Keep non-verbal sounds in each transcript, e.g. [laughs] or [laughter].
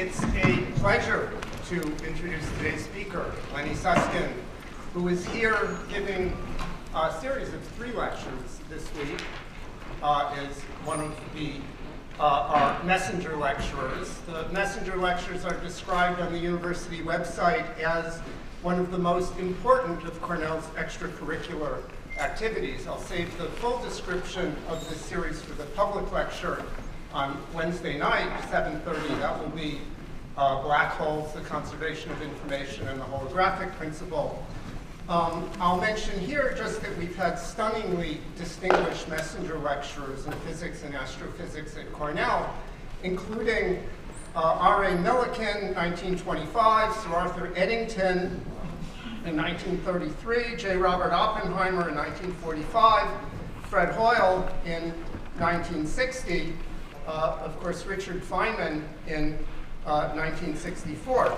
It's a pleasure to introduce today's speaker, Lenny Susskind, who is here giving a series of three lectures this week uh, as one of the uh, our messenger lecturers. The messenger lectures are described on the university website as one of the most important of Cornell's extracurricular activities. I'll save the full description of this series for the public lecture on Wednesday night, 7.30. That will be uh, black holes, the conservation of information, and the holographic principle. Um, I'll mention here just that we've had stunningly distinguished messenger lecturers in physics and astrophysics at Cornell, including uh, R.A. Millikan, 1925, Sir Arthur Eddington in 1933, J. Robert Oppenheimer in 1945, Fred Hoyle in 1960, uh, of course, Richard Feynman in uh, 1964,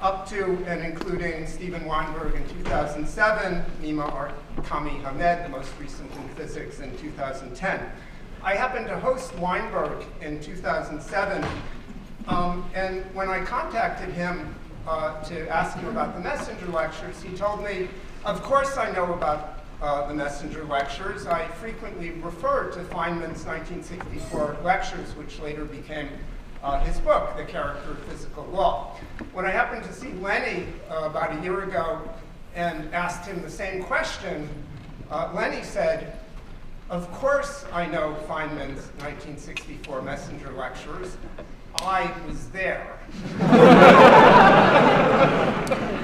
up to and including Steven Weinberg in 2007, Nima Arkani Hamed, the most recent in physics, in 2010. I happened to host Weinberg in 2007, um, and when I contacted him uh, to ask him about the messenger lectures, he told me, of course I know about uh, the messenger lectures. I frequently refer to Feynman's 1964 lectures, which later became uh, his book, The Character of Physical Law. When I happened to see Lenny uh, about a year ago and asked him the same question, uh, Lenny said, of course I know Feynman's 1964 messenger lectures. I was there. [laughs]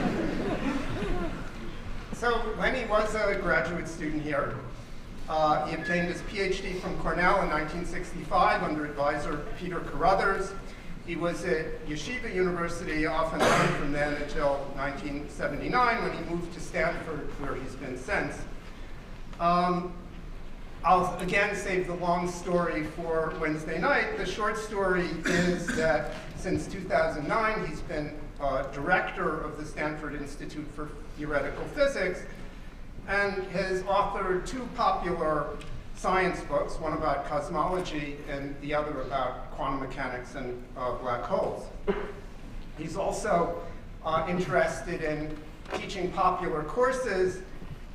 so Lenny was a graduate student here. Uh, he obtained his PhD from Cornell in 1965 under advisor Peter Carruthers. He was at Yeshiva University off and on from then until 1979 when he moved to Stanford, where he's been since. Um, I'll again save the long story for Wednesday night. The short story is that since 2009, he's been uh, director of the Stanford Institute for Theoretical Physics, and has authored two popular science books, one about cosmology and the other about quantum mechanics and uh, black holes. He's also uh, interested in teaching popular courses.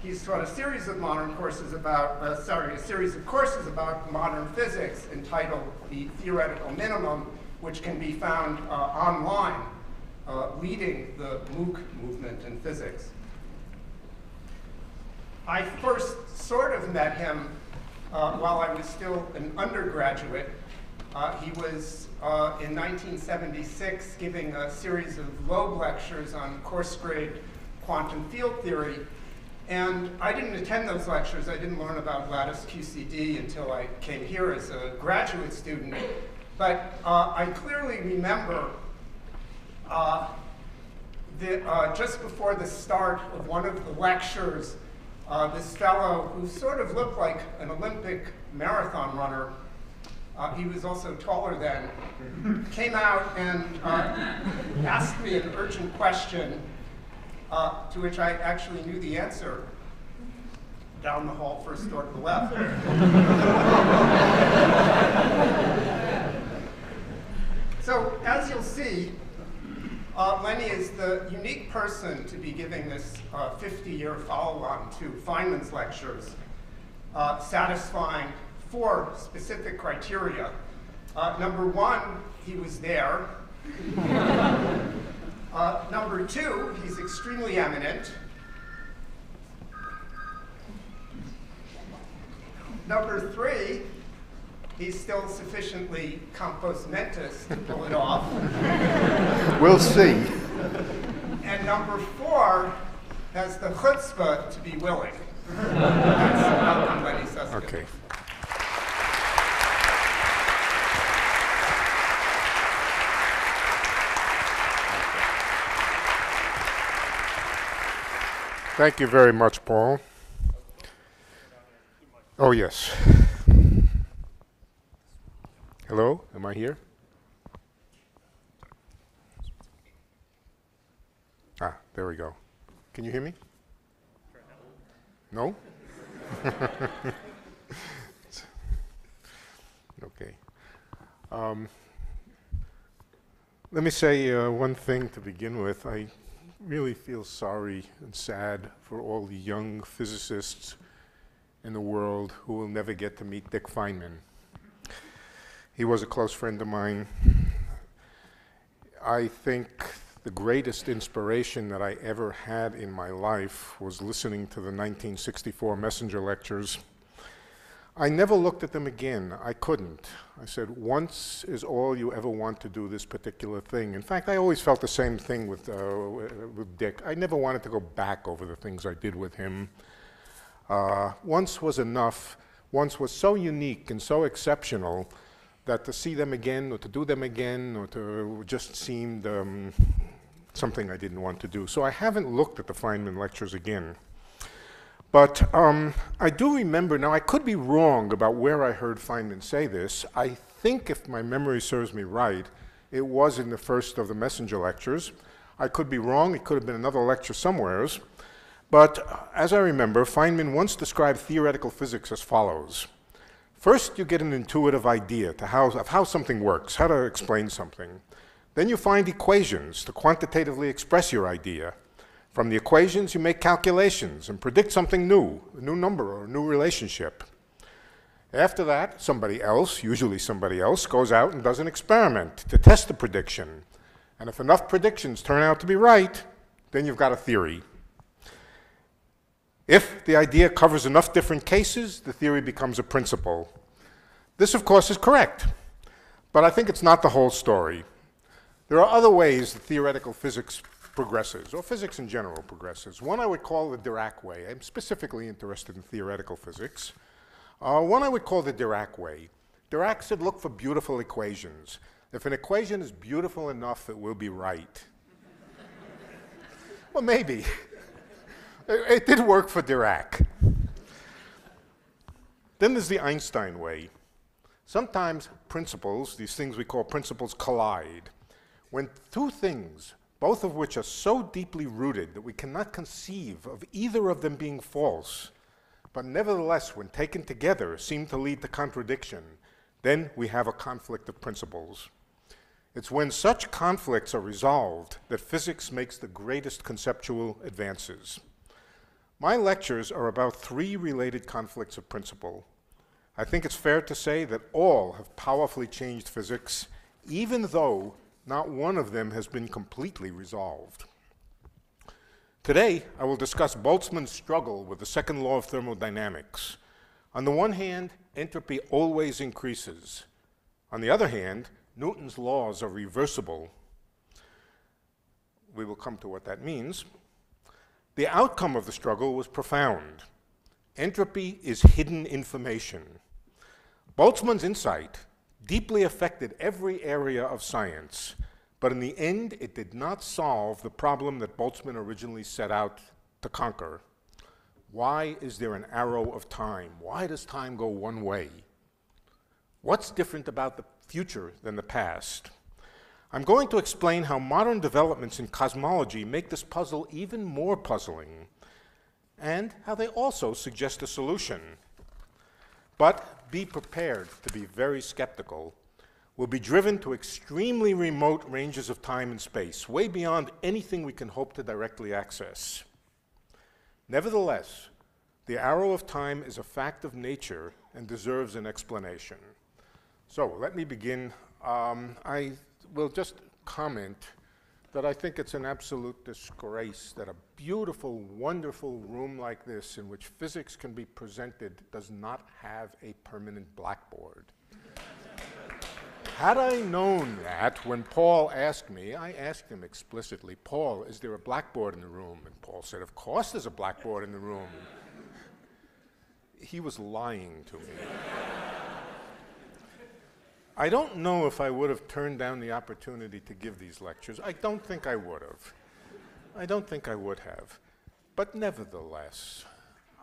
He's taught a series of modern courses about, uh, sorry, a series of courses about modern physics entitled The Theoretical Minimum, which can be found uh, online, uh, leading the MOOC movement in physics. I first sort of met him uh, while I was still an undergraduate. Uh, he was uh, in 1976 giving a series of Loeb lectures on coarse grained quantum field theory. And I didn't attend those lectures. I didn't learn about lattice QCD until I came here as a graduate student. But uh, I clearly remember uh, the, uh, just before the start of one of the lectures, uh, this fellow who sort of looked like an Olympic marathon runner, uh, he was also taller than, came out and uh, asked me an urgent question uh, to which I actually knew the answer down the hall, first door to the left. [laughs] so as you'll see, uh, Lenny is the unique person to be giving this 50-year uh, follow-on to Feynman's lectures, uh, satisfying four specific criteria. Uh, number one, he was there. [laughs] Uh, number two, he's extremely eminent. Number three, he's still sufficiently compos mentis to pull it off. [laughs] we'll see. And number four has the chutzpah to be willing. [laughs] That's Lenny Susskind. Okay. Thank you very much, Paul. Oh, yes. Hello, am I here? Ah, there we go. Can you hear me? No? [laughs] okay. Um, Let me say uh, one thing to begin with. I really feel sorry and sad for all the young physicists in the world who will never get to meet Dick Feynman. He was a close friend of mine. I think the greatest inspiration that I ever had in my life was listening to the 1964 Messenger lectures. I never looked at them again. I couldn't. I said, once is all you ever want to do this particular thing. In fact, I always felt the same thing with, uh, with Dick. I never wanted to go back over the things I did with him. Uh, once was enough. Once was so unique and so exceptional that to see them again or to do them again or to just seemed um, something I didn't want to do. So I haven't looked at the Feynman lectures again. But um, I do remember, now I could be wrong about where I heard Feynman say this. I think, if my memory serves me right, it was in the first of the messenger lectures. I could be wrong, it could have been another lecture somewheres. But as I remember, Feynman once described theoretical physics as follows. First, you get an intuitive idea how, of how something works, how to explain something. Then you find equations to quantitatively express your idea. From the equations, you make calculations and predict something new, a new number or a new relationship. After that, somebody else, usually somebody else, goes out and does an experiment to test the prediction. And if enough predictions turn out to be right, then you've got a theory. If the idea covers enough different cases, the theory becomes a principle. This, of course, is correct, but I think it's not the whole story. There are other ways that theoretical physics progresses, or physics in general progresses. One I would call the Dirac way. I'm specifically interested in theoretical physics. Uh, one I would call the Dirac way. Dirac said look for beautiful equations. If an equation is beautiful enough, it will be right. [laughs] well, maybe. It, did work for Dirac. Then there's the Einstein way. Sometimes principles, these things we call principles, collide. When two things both of which are so deeply rooted that we cannot conceive of either of them being false, but nevertheless, when taken together, seem to lead to contradiction, then we have a conflict of principles. It's when such conflicts are resolved that physics makes the greatest conceptual advances. My lectures are about three related conflicts of principle. I think it's fair to say that all have powerfully changed physics, even though not one of them has been completely resolved. Today, I will discuss Boltzmann's struggle with the second law of thermodynamics. On the one hand, entropy always increases. On the other hand, Newton's laws are reversible. We will come to what that means. The outcome of the struggle was profound. Entropy is hidden information. Boltzmann's insight deeply affected every area of science, but in the end, it did not solve the problem that Boltzmann originally set out to conquer. Why is there an arrow of time? Why does time go one way? What's different about the future than the past? I'm going to explain how modern developments in cosmology make this puzzle even more puzzling, and how they also suggest a solution. But be prepared to be very skeptical, We'll be driven to extremely remote ranges of time and space, way beyond anything we can hope to directly access. Nevertheless, the arrow of time is a fact of nature and deserves an explanation. So let me begin. Um, I will just comment that I think it's an absolute disgrace that a beautiful, wonderful room like this in which physics can be presented does not have a permanent blackboard. Had I known that when Paul asked me, I asked him explicitly, Paul, is there a blackboard in the room? And Paul said, Of course there's a blackboard in the room. He was lying to me. I don't know if I would have turned down the opportunity to give these lectures. I don't think I would have. I don't think I would have. But nevertheless,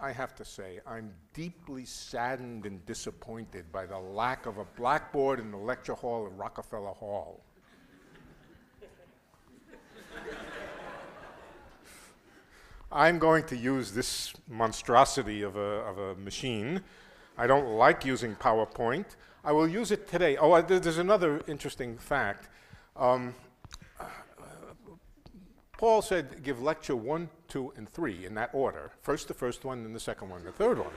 I have to say, I'm deeply saddened and disappointed by the lack of a blackboard in the lecture hall at Rockefeller Hall. I'm going to use this monstrosity of a, of a machine. I don't like using PowerPoint. I will use it today. Oh, there's another interesting fact. Um, Paul said give lecture one, two, and three in that order. First the first one, then the second one, the third one.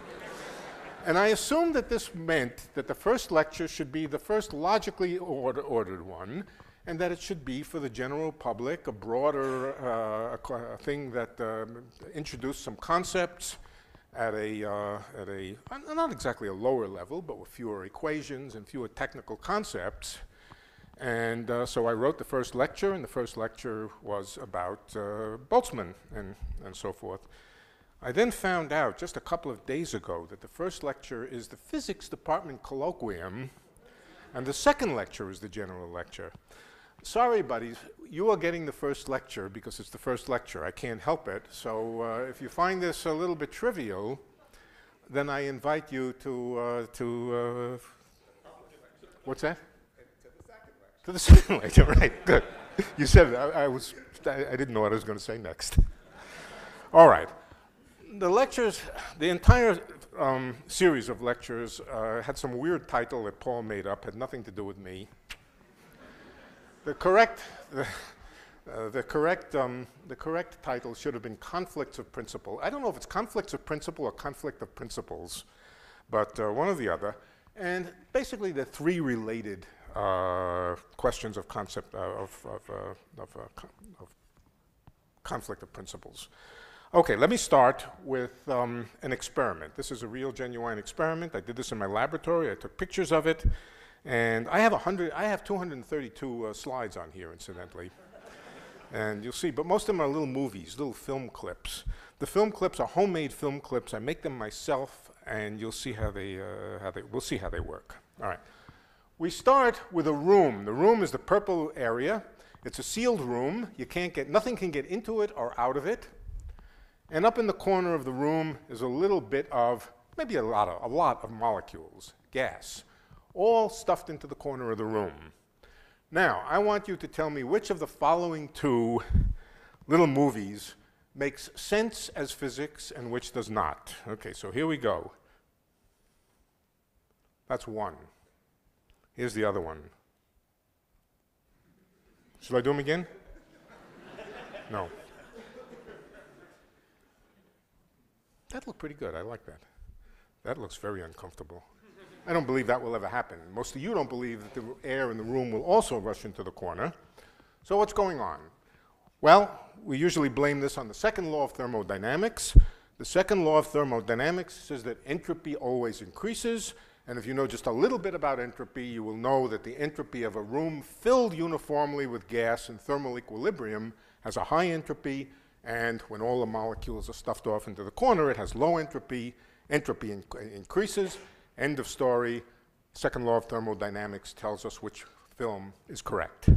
[laughs] and I assumed that this meant that the first lecture should be the first logically order ordered one, and that it should be for the general public, a broader uh, a, thing that um, introduced some concepts at a, uh, at a, not exactly a lower level, but with fewer equations and fewer technical concepts. And uh, so I wrote the first lecture, and the first lecture was about uh, Boltzmann and, and so forth. I then found out just a couple of days ago that the first lecture is the physics department colloquium, and the second lecture is the general lecture. Sorry, buddies, you are getting the first lecture because it's the first lecture. I can't help it. So uh, if you find this a little bit trivial, then I invite you to, uh, to uh, what's that? To the second lecture, [laughs] right, good. You said it. I, I was, I, I didn't know what I was going to say next. [laughs] All right. The lectures, the entire um, series of lectures uh, had some weird title that Paul made up, had nothing to do with me. The correct, [laughs] the, uh, the correct, um, the correct title should have been Conflicts of Principle. I don't know if it's Conflicts of Principle or Conflict of Principles, but uh, one or the other. And basically, the three related uh, questions of concept uh, of, of, uh, of, uh, of, conflict of principles. Okay, let me start with um, an experiment. This is a real, genuine experiment. I did this in my laboratory. I took pictures of it. And I have 100, I have 232 uh, slides on here, incidentally. and you'll see, but most of them are little movies, little film clips. The film clips are homemade film clips. I make them myself, and you'll see how they, uh, how they, we'll see how they work. All right. We start with a room. The room is the purple area. It's a sealed room. You can't get, nothing can get into it or out of it. And up in the corner of the room is a little bit of, maybe a lot of, a lot of molecules, gas all stuffed into the corner of the room. Now, I want you to tell me which of the following two little movies makes sense as physics and which does not. Okay, so here we go. That's one. Here's the other one. Should I do them again? no. That looked pretty good. I like that. That looks very uncomfortable. I don't believe that will ever happen. Most of you don't believe that the air in the room will also rush into the corner. So what's going on? Well, we usually blame this on the second law of thermodynamics. The second law of thermodynamics says that entropy always increases, and if you know just a little bit about entropy, you will know that the entropy of a room filled uniformly with gas in thermal equilibrium has a high entropy, and when all the molecules are stuffed off into the corner, it has low entropy. Entropy increases, End of story. Second law of thermodynamics tells us which film is correct.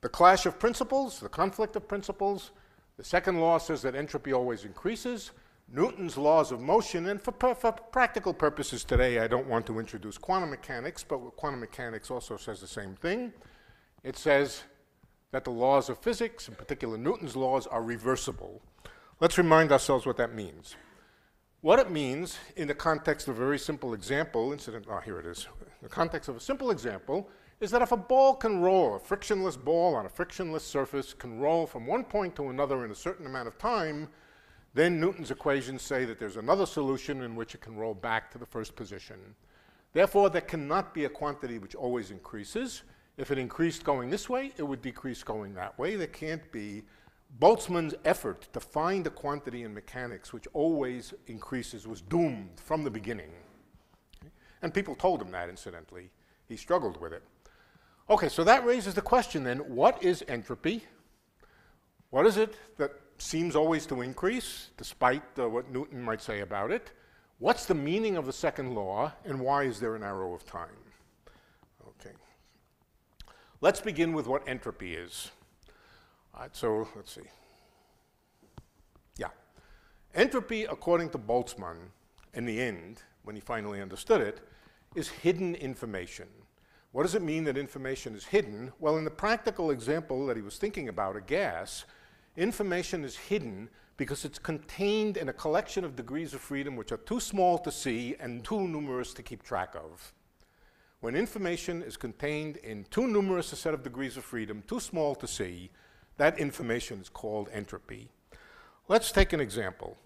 The clash of principles, the conflict of principles. The second law says that entropy always increases. Newton's laws of motion, and for, for, practical purposes today, I don't want to introduce quantum mechanics, but quantum mechanics also says the same thing. It says that the laws of physics, in particular Newton's laws, are reversible. Let's remind ourselves what that means. What it means in the context of a very simple example, incident, oh, here it is. The context of a simple example is that if a ball can roll, a frictionless ball on a frictionless surface can roll from one point to another in a certain amount of time, then Newton's equations say that there's another solution in which it can roll back to the first position. Therefore, there cannot be a quantity which always increases. If it increased going this way, it would decrease going that way. There can't be Boltzmann's effort to find a quantity in mechanics which always increases was doomed from the beginning. And people told him that, incidentally. He struggled with it. Okay, so that raises the question then what is entropy? What is it that seems always to increase, despite uh, what Newton might say about it? What's the meaning of the second law, and why is there an arrow of time? Okay. Let's begin with what entropy is. So let's see. Yeah. Entropy, according to Boltzmann, in the end, when he finally understood it, is hidden information. What does it mean that information is hidden? Well, in the practical example that he was thinking about, a gas, information is hidden because it's contained in a collection of degrees of freedom which are too small to see and too numerous to keep track of. When information is contained in too numerous a set of degrees of freedom, too small to see, that information is called entropy. Let's take an example.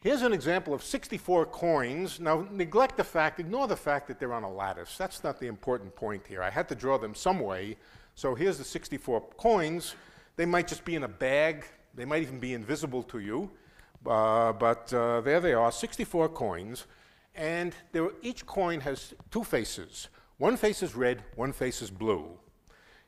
Here's an example of 64 coins. Now, neglect the fact, ignore the fact that they're on a lattice. That's not the important point here. I had to draw them some way. So here's the 64 coins. They might just be in a bag. They might even be invisible to you. Uh, but uh, there they are, 64 coins. And each coin has two faces. One face is red, one face is blue.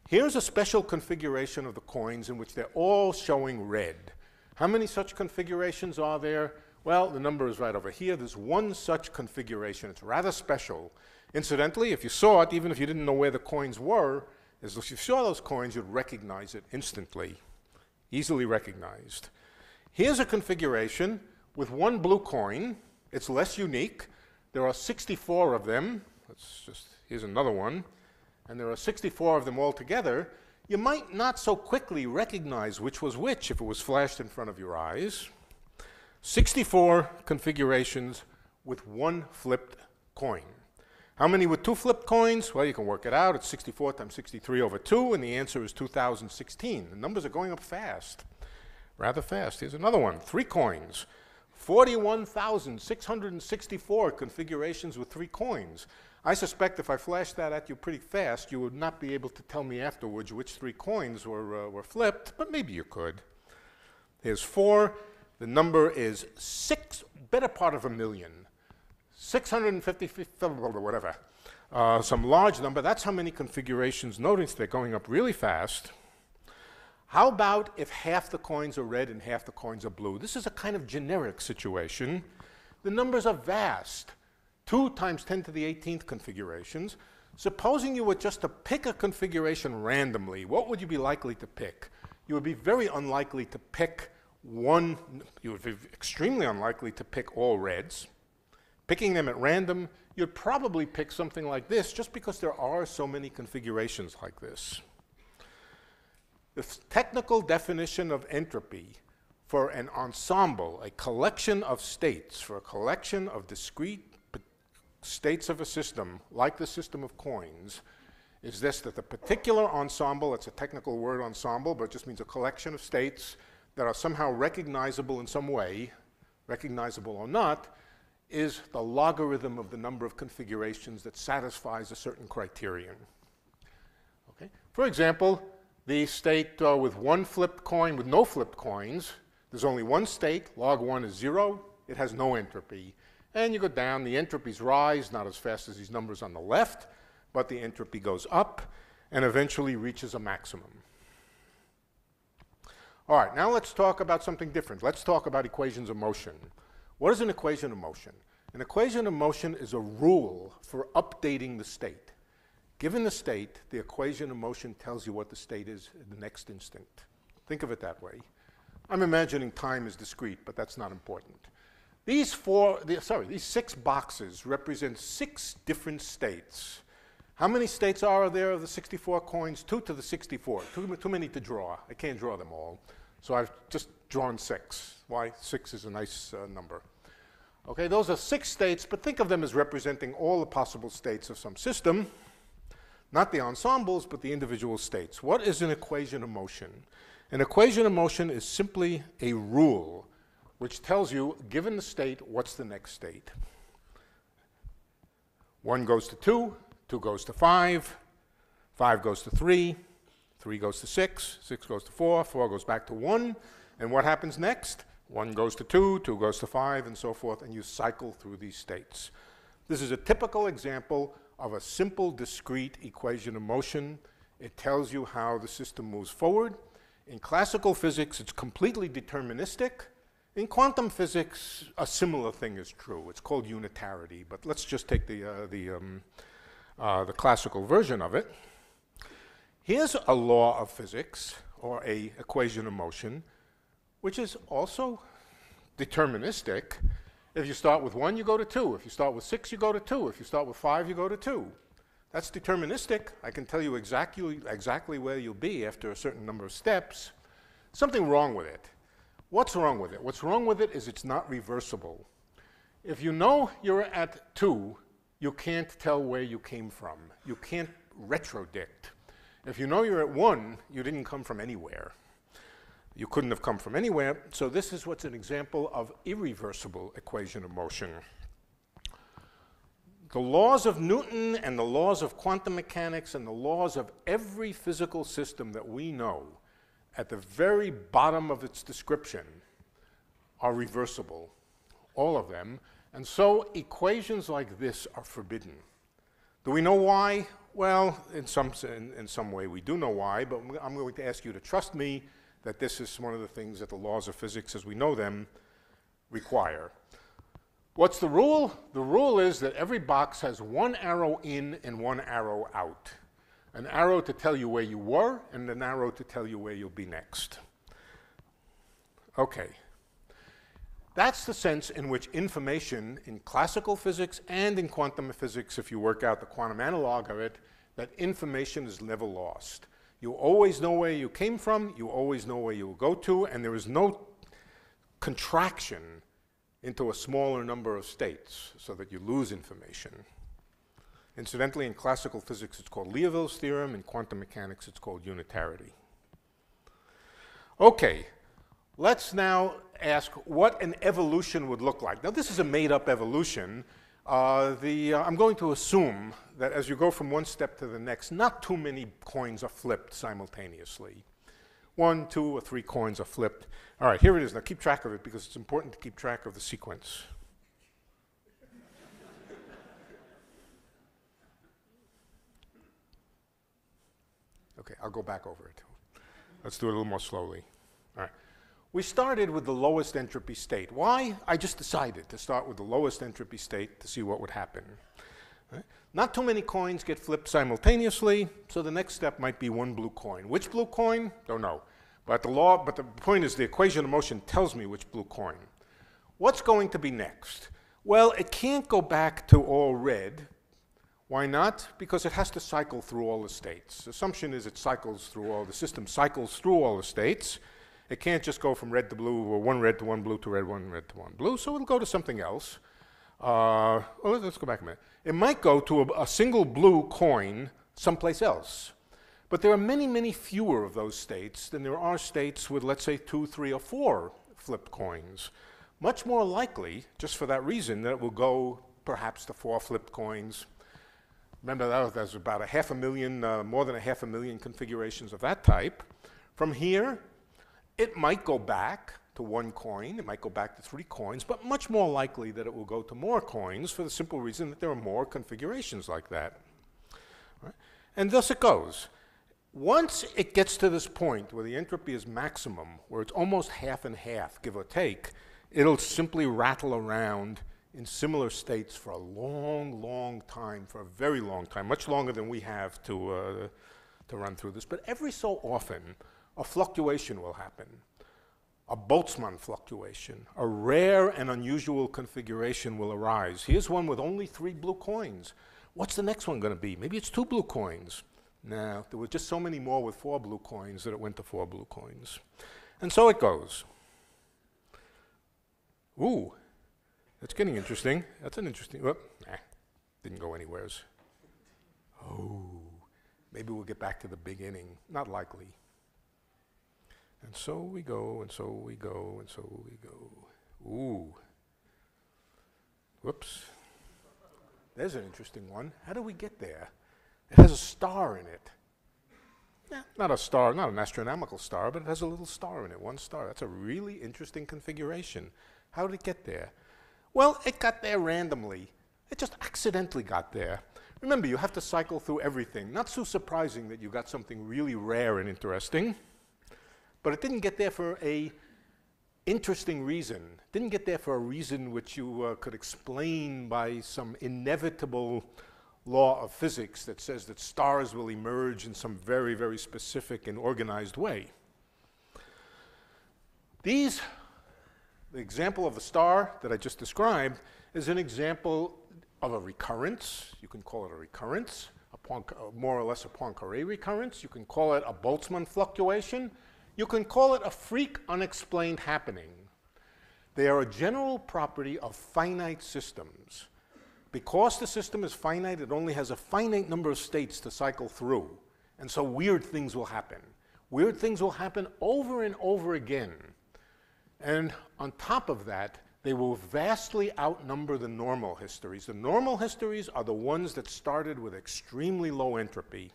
Here's a special configuration of the coins in which they're all showing red. How many such configurations are there? Well, the number is right over here. There's one such configuration. It's rather special. Incidentally, if you saw it, even if you didn't know where the coins were, as if you saw those coins, you'd recognize it instantly, easily recognized. Here's a configuration with one blue coin. It's less unique. There are 64 of them. Let's just, here's another one. And there are 64 of them altogether. You might not so quickly recognize which was which if it was flashed in front of your eyes. 64 configurations with one flipped coin. How many with two flipped coins? Well, you can work it out. It's 64 times 63 over 2, and the answer is 2016. The numbers are going up fast, rather fast. Here's another one three coins. 41,664 configurations with three coins. I suspect if I flashed that at you pretty fast, you would not be able to tell me afterwards which three coins were, uh, were flipped, but maybe you could. Here's four. The number is six, better part of a million. 650, whatever. Uh, some large number. That's how many configurations. Notice they're going up really fast. How about if half the coins are red and half the coins are blue? This is a kind of generic situation. The numbers are vast. 2 times 10 to the 18th configurations. Supposing you were just to pick a configuration randomly, what would you be likely to pick? You would be very unlikely to pick one, you would be extremely unlikely to pick all reds. Picking them at random, you'd probably pick something like this just because there are so many configurations like this. The technical definition of entropy for an ensemble, a collection of states, for a collection of discrete states of a system, like the system of coins, is this, that the particular ensemble, it's a technical word ensemble, but it just means a collection of states that are somehow recognizable in some way, recognizable or not, is the logarithm of the number of configurations that satisfies a certain criterion. Okay? For example, the state uh, with one flipped coin, with no flipped coins, there's only one state, log 1 is 0, it has no entropy. And you go down, the entropies rise, not as fast as these numbers on the left, but the entropy goes up and eventually reaches a maximum. All right, now let's talk about something different. Let's talk about equations of motion. What is an equation of motion? An equation of motion is a rule for updating the state. Given the state, the equation of motion tells you what the state is in the next instant. Think of it that way. I'm imagining time is discrete, but that's not important. These four, the, sorry, these six boxes represent six different states. How many states are there of the 64 coins? Two to the 64. Too, too many to draw. I can't draw them all. So I've just drawn six. Why? Six is a nice uh, number. Okay, those are six states, but think of them as representing all the possible states of some system. Not the ensembles, but the individual states. What is an equation of motion? An equation of motion is simply a rule which tells you, given the state, what's the next state. 1 goes to 2, 2 goes to 5, 5 goes to 3, 3 goes to 6, 6 goes to 4, 4 goes back to 1. And what happens next? 1 goes to 2, 2 goes to 5, and so forth, and you cycle through these states. This is a typical example of a simple discrete equation of motion. It tells you how the system moves forward. In classical physics, it's completely deterministic. In quantum physics, a similar thing is true. It's called unitarity, but let's just take the, uh, the, um, uh, the classical version of it. Here's a law of physics, or a equation of motion, which is also deterministic. If you start with 1, you go to 2. If you start with 6, you go to 2. If you start with 5, you go to 2. That's deterministic. I can tell you exactly, exactly where you'll be after a certain number of steps. Something wrong with it. What's wrong with it? What's wrong with it is it's not reversible. If you know you're at 2 you can't tell where you came from. You can't retrodict. If you know you're at one, you didn't come from anywhere. You couldn't have come from anywhere, so this is what's an example of irreversible equation of motion. The laws of Newton and the laws of quantum mechanics and the laws of every physical system that we know at the very bottom of its description are reversible, all of them, and so equations like this are forbidden. Do we know why? Well, in some, in, in, some way we do know why, but I'm going to ask you to trust me that this is one of the things that the laws of physics as we know them require. What's the rule? The rule is that every box has one arrow in and one arrow out. An arrow to tell you where you were and an arrow to tell you where you'll be next. Okay. That's the sense in which information in classical physics and in quantum physics, if you work out the quantum analog of it, that information is never lost. You always know where you came from, you always know where you will go to, and there is no contraction into a smaller number of states so that you lose information. Incidentally, in classical physics, it's called Liouville's theorem. In quantum mechanics, it's called unitarity. Okay, let's now ask what an evolution would look like. Now, this is a made-up evolution. Uh, the, uh, I'm going to assume that as you go from one step to the next, not too many coins are flipped simultaneously. One, two, or three coins are flipped. All right, here it is. Now keep track of it because it's important to keep track of the sequence. Okay, I'll go back over it. Let's do it a little more slowly. All right. We started with the lowest entropy state. Why? I just decided to start with the lowest entropy state to see what would happen. Right? Not too many coins get flipped simultaneously, so the next step might be one blue coin. Which blue coin? Don't know. But the law, but the point is the equation of motion tells me which blue coin. What's going to be next? Well, it can't go back to all red. Why not? Because it has to cycle through all the states. Assumption is it cycles through all, the system cycles through all the states. It can't just go from red to blue or one red to one blue to red, one red to one blue, so it'll go to something else. Uh, well, let's go back a minute. It might go to a, a single blue coin someplace else. But there are many, many fewer of those states than there are states with, let's say, two, three, or four flipped coins. Much more likely, just for that reason, that it will go perhaps to four flipped coins. Remember, that there's about a half a million, uh, more than a half a million configurations of that type. From here, it might go back to one coin, it might go back to three coins, but much more likely that it will go to more coins for the simple reason that there are more configurations like that. Right? And thus it goes. Once it gets to this point where the entropy is maximum, where it's almost half and half, give or take, it'll simply rattle around in similar states for a long, long time, for a very long time, much longer than we have to, uh, to run through this. But every so often, a fluctuation will happen, a Boltzmann fluctuation, a rare and unusual configuration will arise. Here's one with only three blue coins. What's the next one going to be? Maybe it's two blue coins. No, there were just so many more with four blue coins that it went to four blue coins. And so it goes. Ooh, that's getting interesting. That's an interesting, whoop, nah, didn't go anywheres. Oh, maybe we'll get back to the beginning. Not likely. And so we go, and so we go, and so we go. Ooh. Whoops. There's an interesting one. How do we get there? It has a star in it. Yeah, not a star, not an astronomical star, but it has a little star in it, one star. That's a really interesting configuration. How did it get there? Well, it got there randomly. It just accidentally got there. Remember, you have to cycle through everything. Not so surprising that you got something really rare and interesting, but it didn't get there for a interesting reason. It didn't get there for a reason which you uh, could explain by some inevitable law of physics that says that stars will emerge in some very, very specific and organized way. These, the example of a star that I just described is an example of a recurrence. You can call it a recurrence, a Poinc uh, more or less a Poincare recurrence. You can call it a Boltzmann fluctuation. You can call it a freak unexplained happening. They are a general property of finite systems Because the system is finite, it only has a finite number of states to cycle through. And so weird things will happen. Weird things will happen over and over again. And on top of that, they will vastly outnumber the normal histories. The normal histories are the ones that started with extremely low entropy.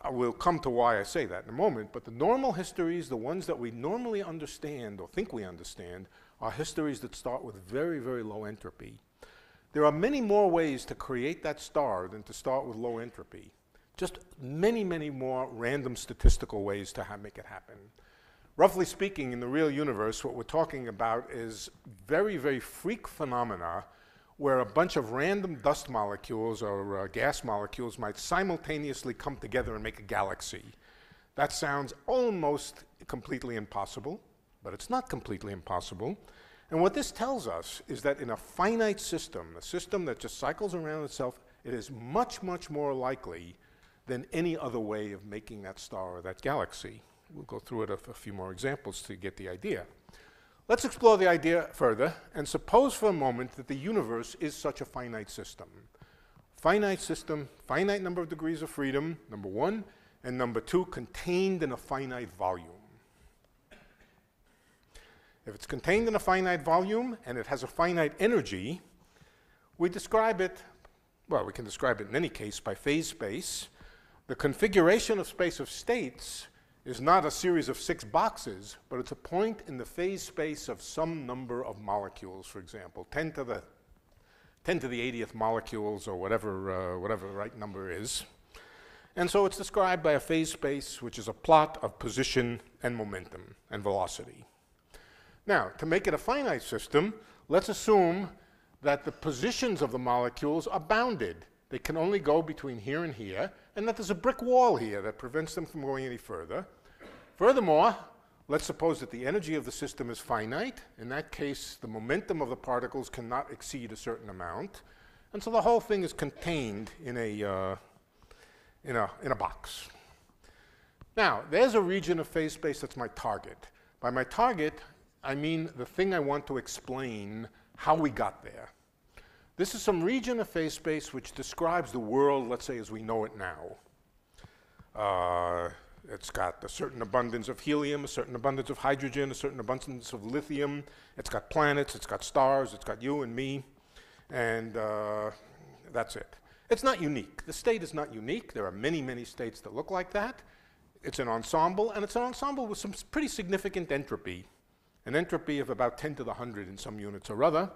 I will come to why I say that in a moment, but the normal histories, the ones that we normally understand or think we understand, are histories that start with very, very low entropy. There are many more ways to create that star than to start with low entropy. Just many, many more random statistical ways to make it happen. Roughly speaking, in the real universe, what we're talking about is very, very freak phenomena where a bunch of random dust molecules or uh, gas molecules might simultaneously come together and make a galaxy. That sounds almost completely impossible, but it's not completely impossible. And what this tells us is that in a finite system, a system that just cycles around itself, it is much, much more likely than any other way of making that star or that galaxy. We'll go through it a, a few more examples to get the idea. Let's explore the idea further and suppose for a moment that the universe is such a finite system. Finite system, finite number of degrees of freedom, number one, and number two, contained in a finite volume. If it's contained in a finite volume and it has a finite energy, we describe it, well, we can describe it in any case by phase space. The configuration of space of states is not a series of six boxes, but it's a point in the phase space of some number of molecules, for example, 10 to the 10 to the 80th molecules or whatever, uh, whatever the right number is. And so it's described by a phase space, which is a plot of position and momentum and velocity. Now, to make it a finite system, let's assume that the positions of the molecules are bounded. They can only go between here and here, and that there's a brick wall here that prevents them from going any further. Furthermore, let's suppose that the energy of the system is finite. In that case, the momentum of the particles cannot exceed a certain amount. And so the whole thing is contained in a, uh, in a, in a box. Now, there's a region of phase space that's my target. By my target, I mean the thing I want to explain how we got there. This is some region of phase space which describes the world, let's say, as we know it now. Uh, it's got a certain abundance of helium, a certain abundance of hydrogen, a certain abundance of lithium. It's got planets, it's got stars, it's got you and me, and uh, that's it. It's not unique. The state is not unique. There are many, many states that look like that. It's an ensemble, and it's an ensemble with some pretty significant entropy an entropy of about 10 to the 100 in some units or other.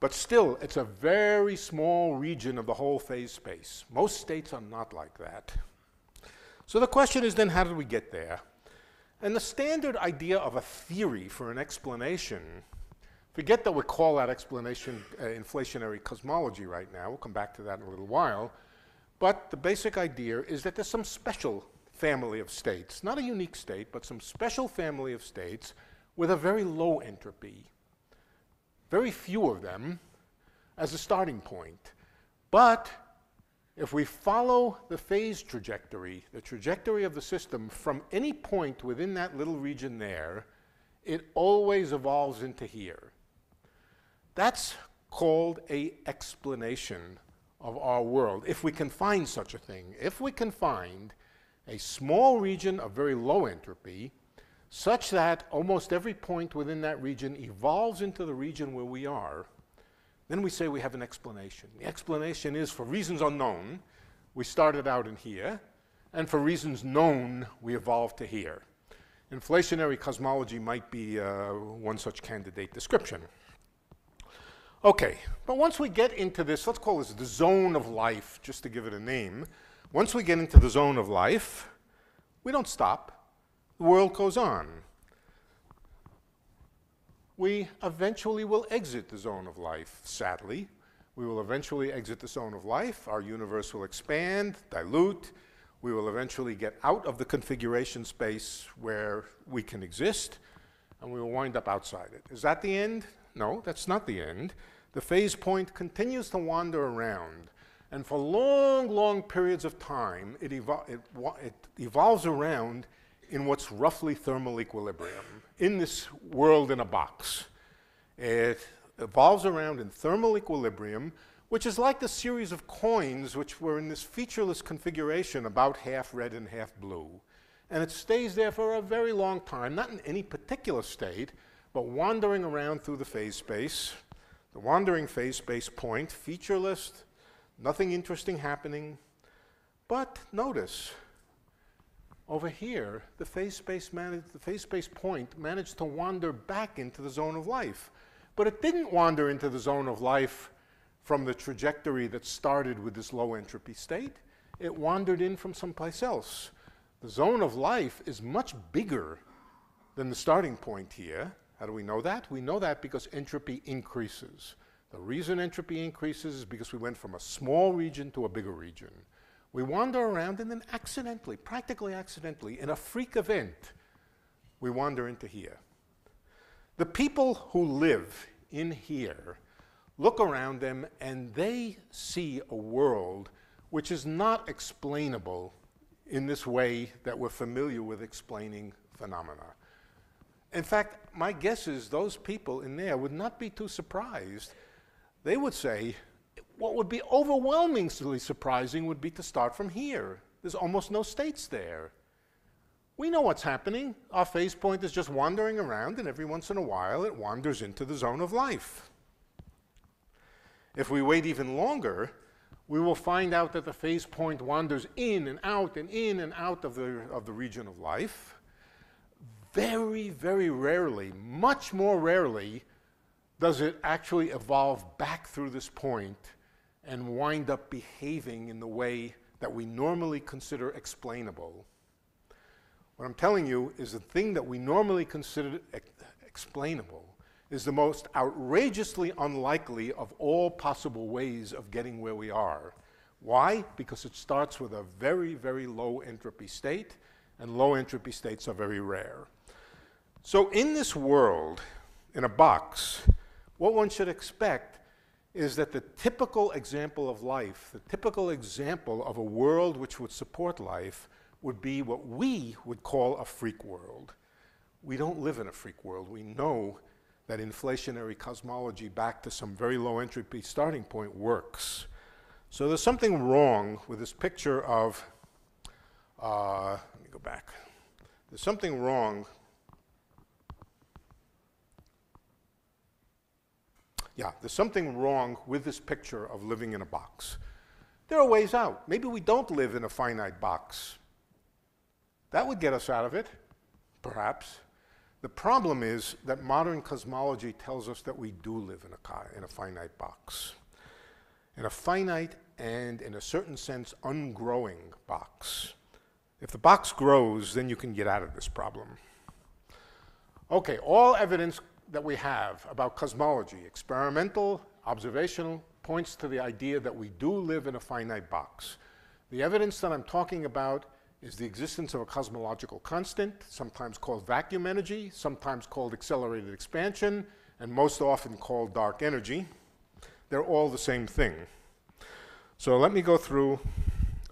But still, it's a very small region of the whole phase space. Most states are not like that. So the question is then, how did we get there? And the standard idea of a theory for an explanation, forget that we call that explanation uh, inflationary cosmology right now, we'll come back to that in a little while, but the basic idea is that there's some special family of states, not a unique state, but some special family of states with a very low entropy, very few of them as a starting point. But if we follow the phase trajectory, the trajectory of the system from any point within that little region there, it always evolves into here. That's called a explanation of our world, if we can find such a thing. If we can find a small region of very low entropy such that almost every point within that region evolves into the region where we are, then we say we have an explanation. The explanation is for reasons unknown, we started out in here, and for reasons known, we evolved to here. Inflationary cosmology might be uh, one such candidate description. Okay, but once we get into this, let's call this the zone of life, just to give it a name. Once we get into the zone of life, we don't stop the world goes on. We eventually will exit the zone of life, sadly. We will eventually exit the zone of life. Our universe will expand, dilute. We will eventually get out of the configuration space where we can exist, and we will wind up outside it. Is that the end? No, that's not the end. The phase point continues to wander around, and for long, long periods of time, it, evol it, it evolves around in what's roughly thermal equilibrium, in this world in a box. It evolves around in thermal equilibrium, which is like the series of coins which were in this featureless configuration about half red and half blue. And it stays there for a very long time, not in any particular state, but wandering around through the phase space. The wandering phase space point, featureless, nothing interesting happening. But notice, over here, the phase space, managed, the phase space point managed to wander back into the zone of life. But it didn't wander into the zone of life from the trajectory that started with this low entropy state. It wandered in from someplace else. The zone of life is much bigger than the starting point here. How do we know that? We know that because entropy increases. The reason entropy increases is because we went from a small region to a bigger region. We wander around and then accidentally, practically accidentally, in a freak event, we wander into here. The people who live in here look around them and they see a world which is not explainable in this way that we're familiar with explaining phenomena. In fact, my guess is those people in there would not be too surprised. They would say, what would be overwhelmingly surprising would be to start from here. There's almost no states there. We know what's happening. Our phase point is just wandering around, and every once in a while it wanders into the zone of life. If we wait even longer, we will find out that the phase point wanders in and out and in and out of the, of the region of life. Very, very rarely, much more rarely, does it actually evolve back through this point and wind up behaving in the way that we normally consider explainable. What I'm telling you is the thing that we normally consider ex explainable is the most outrageously unlikely of all possible ways of getting where we are. Why? Because it starts with a very, very low entropy state, and low entropy states are very rare. So in this world, in a box, what one should expect is that the typical example of life, the typical example of a world which would support life, would be what we would call a freak world. We don't live in a freak world. We know that inflationary cosmology back to some very low entropy starting point works. So there's something wrong with this picture of, uh, let me go back. There's something wrong Yeah, there's something wrong with this picture of living in a box. There are ways out. Maybe we don't live in a finite box. That would get us out of it, perhaps. The problem is that modern cosmology tells us that we do live in a, in a finite box. In a finite and, in a certain sense, ungrowing box. If the box grows, then you can get out of this problem. Okay, all evidence that we have about cosmology, experimental, observational, points to the idea that we do live in a finite box. The evidence that I'm talking about is the existence of a cosmological constant, sometimes called vacuum energy, sometimes called accelerated expansion, and most often called dark energy. They're all the same thing. So let me go through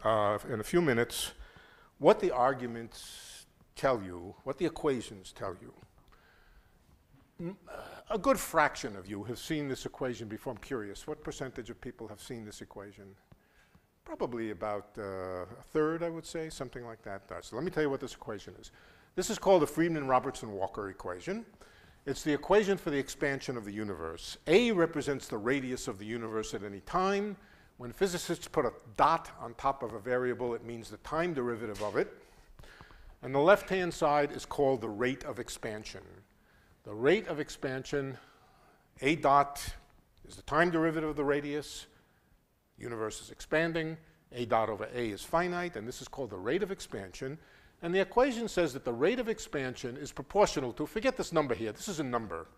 uh, in a few minutes what the arguments tell you, what the equations tell you a good fraction of you have seen this equation before. I'm curious, what percentage of people have seen this equation? Probably about uh, a third, I would say, something like that. So let me tell you what this equation is. This is called the Friedmann-Robertson-Walker equation. It's the equation for the expansion of the universe. A represents the radius of the universe at any time. When physicists put a dot on top of a variable, it means the time derivative of it. And the left-hand side is called the rate of expansion. The rate of expansion, a dot is the time derivative of the radius. Universe is expanding. A dot over A is finite, and this is called the rate of expansion. And the equation says that the rate of expansion is proportional to, forget this number here, this is a number.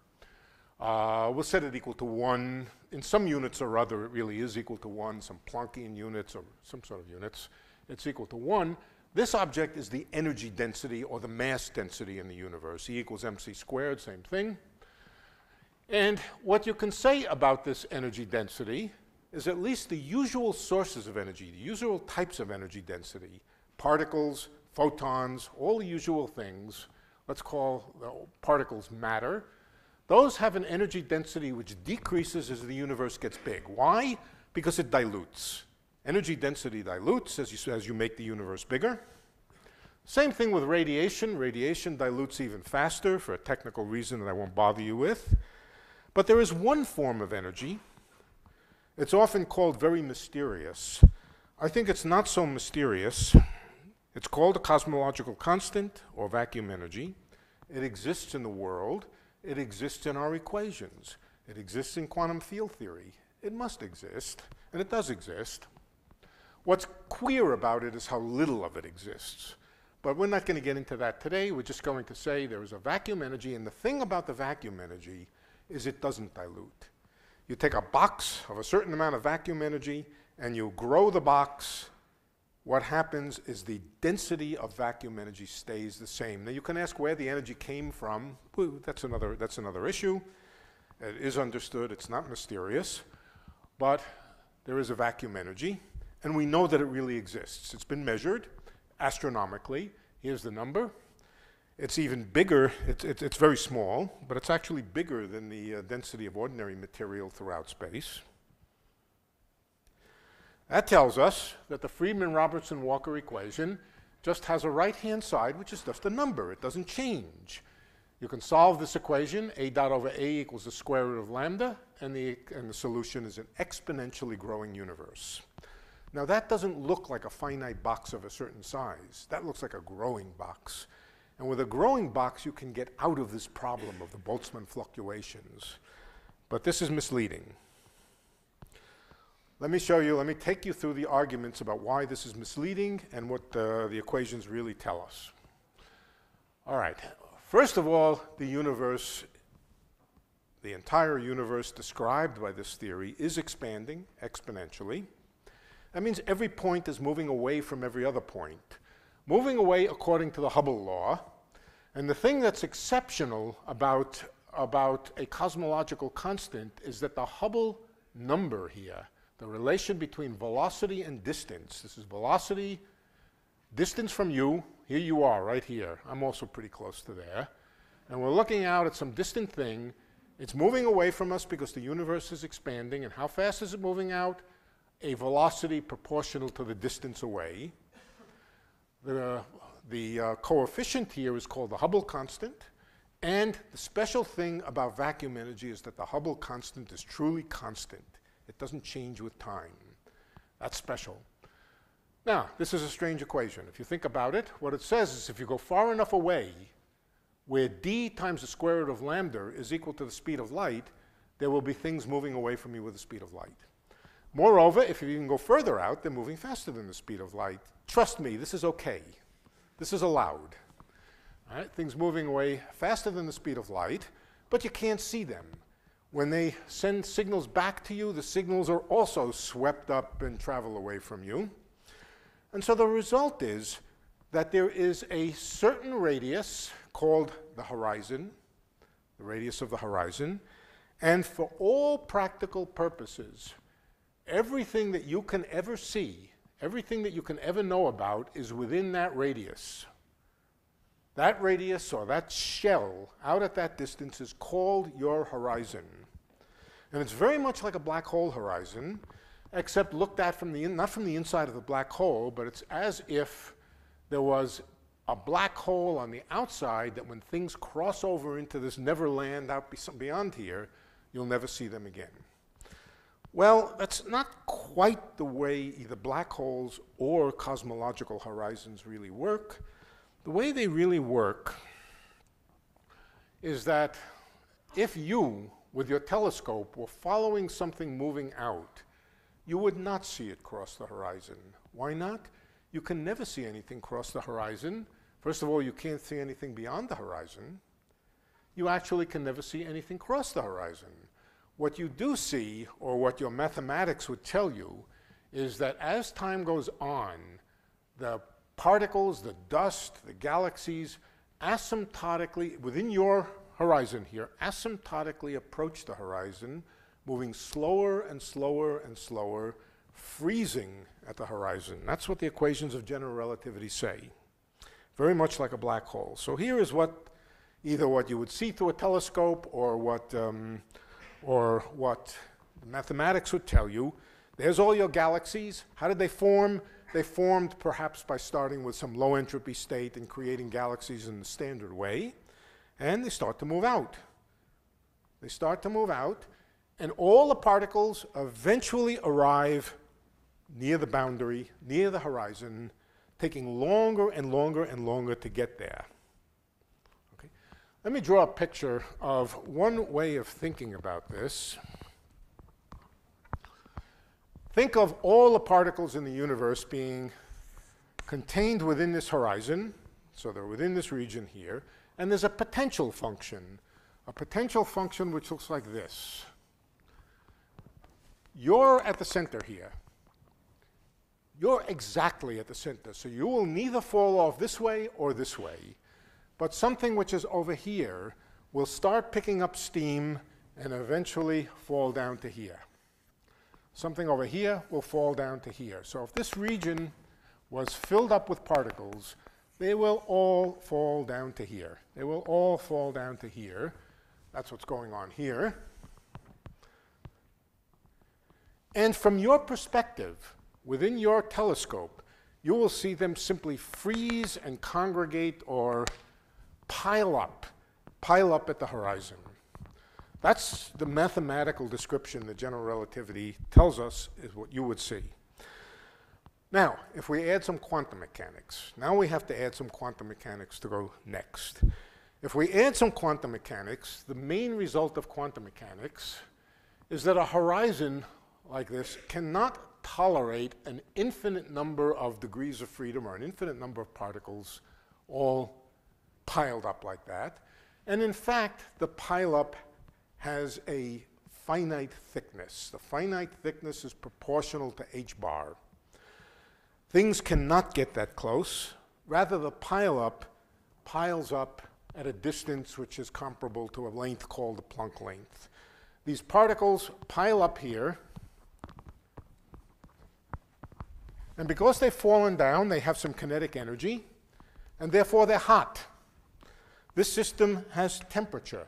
Uh, we'll set it equal to 1. In some units or other, it really is equal to 1, some Planckian units or some sort of units. It's equal to 1. This object is the energy density or the mass density in the universe. E equals mc squared, same thing. And what you can say about this energy density is at least the usual sources of energy, the usual types of energy density, particles, photons, all the usual things, let's call the particles matter. those have an energy density which decreases as the universe gets big. Why? Because it dilutes. Energy density dilutes as you, as you make the universe bigger. Same thing with radiation. Radiation dilutes even faster for a technical reason that I won't bother you with. But there is one form of energy. It's often called very mysterious. I think it's not so mysterious. It's called a cosmological constant or vacuum energy. It exists in the world. It exists in our equations. It exists in quantum field theory. It must exist, and it does exist. What's queer about it is how little of it exists. But we're not going to get into that today. We're just going to say there is a vacuum energy, and the thing about the vacuum energy is it doesn't dilute. You take a box of a certain amount of vacuum energy and you grow the box what happens is the density of vacuum energy stays the same. Now you can ask where the energy came from. that's another, that's another issue. It is understood, it's not mysterious, but there is a vacuum energy, and we know that it really exists. It's been measured astronomically. Here's the number. It's even bigger, it's, it's, it's very small, but it's actually bigger than the uh, density of ordinary material throughout space. That tells us that the Friedmann-Robertson-Walker equation just has a right-hand side, which is just a number. It doesn't change. You can solve this equation, a dot over a equals the square root of lambda, and the, and the solution is an exponentially growing universe. Now that doesn't look like a finite box of a certain size. That looks like a growing box. And with a growing box, you can get out of this problem of the Boltzmann fluctuations. But this is misleading. Let me show you, let me take you through the arguments about why this is misleading and what the, the equations really tell us. All right, first of all, the universe, the entire universe described by this theory is expanding exponentially. That means every point is moving away from every other point, moving away according to the Hubble law. And the thing that's exceptional about, about a cosmological constant is that the Hubble number here the relation between velocity and distance. This is velocity, distance from you. Here you are, right here. I'm also pretty close to there. And we're looking out at some distant thing. It's moving away from us because the universe is expanding. And how fast is it moving out? A velocity proportional to the distance away. The, the uh, coefficient here is called the Hubble constant. And the special thing about vacuum energy is that the Hubble constant is truly constant. It doesn't change with time. That's special. Now, this is a strange equation. If you think about it, what it says is if you go far enough away, where d times the square root of lambda is equal to the speed of light, there will be things moving away from you with the speed of light. Moreover, if you even go further out, they're moving faster than the speed of light. Trust me, this is okay. This is allowed. Things moving away faster than the speed of light, but you can't see them when they send signals back to you, the signals are also swept up and travel away from you. And so the result is that there is a certain radius called the horizon, the radius of the horizon, and for all practical purposes, everything that you can ever see, everything that you can ever know about is within that radius. That radius or that shell out at that distance is called your horizon. And it's very much like a black hole horizon, except looked at from the, in, not from the inside of the black hole, but it's as if there was a black hole on the outside that when things cross over into this neverland out beyond here, you'll never see them again. Well, that's not quite the way either black holes or cosmological horizons really work. The way they really work is that if you, with your telescope, were following something moving out, you would not see it cross the horizon. Why not? You can never see anything cross the horizon. First of all, you can't see anything beyond the horizon. You actually can never see anything cross the horizon. What you do see, or what your mathematics would tell you, is that as time goes on, the particles, the dust, the galaxies, asymptotically, within your horizon here, asymptotically approach the horizon, moving slower and slower and slower, freezing at the horizon. That's what the equations of general relativity say. Very much like a black hole. So here is what either what you would see through a telescope or what, um, or what mathematics would tell you. There's all your galaxies. How did they form? They formed perhaps by starting with some low entropy state and creating galaxies in the standard way, and they start to move out. They start to move out, and all the particles eventually arrive near the boundary, near the horizon, taking longer and longer and longer to get there. Let me draw a picture of one way of thinking about this. Think of all the particles in the universe being contained within this horizon, so they're within this region here, and there's a potential function, a potential function which looks like this. You're at the center here. You're exactly at the center, so you will neither fall off this way or this way, but something which is over here will start picking up steam and eventually fall down to here something over here will fall down to here. So if this region was filled up with particles, they will all fall down to here. They will all fall down to here. That's what's going on here. And from your perspective, within your telescope, you will see them simply freeze and congregate or pile up, pile up at the horizon. That's the mathematical description that general relativity tells us is what you would see. Now, if we add some quantum mechanics, now we have to add some quantum mechanics to go next. If we add some quantum mechanics, the main result of quantum mechanics is that a horizon like this cannot tolerate an infinite number of degrees of freedom or an infinite number of particles all piled up like that. And in fact, the pileup has a finite thickness. The finite thickness is proportional to h bar. Things cannot get that close. Rather, the pileup piles up at a distance which is comparable to a length called the Planck length. These particles pile up here, and because they've fallen down, they have some kinetic energy, and therefore they're hot. This system has temperature.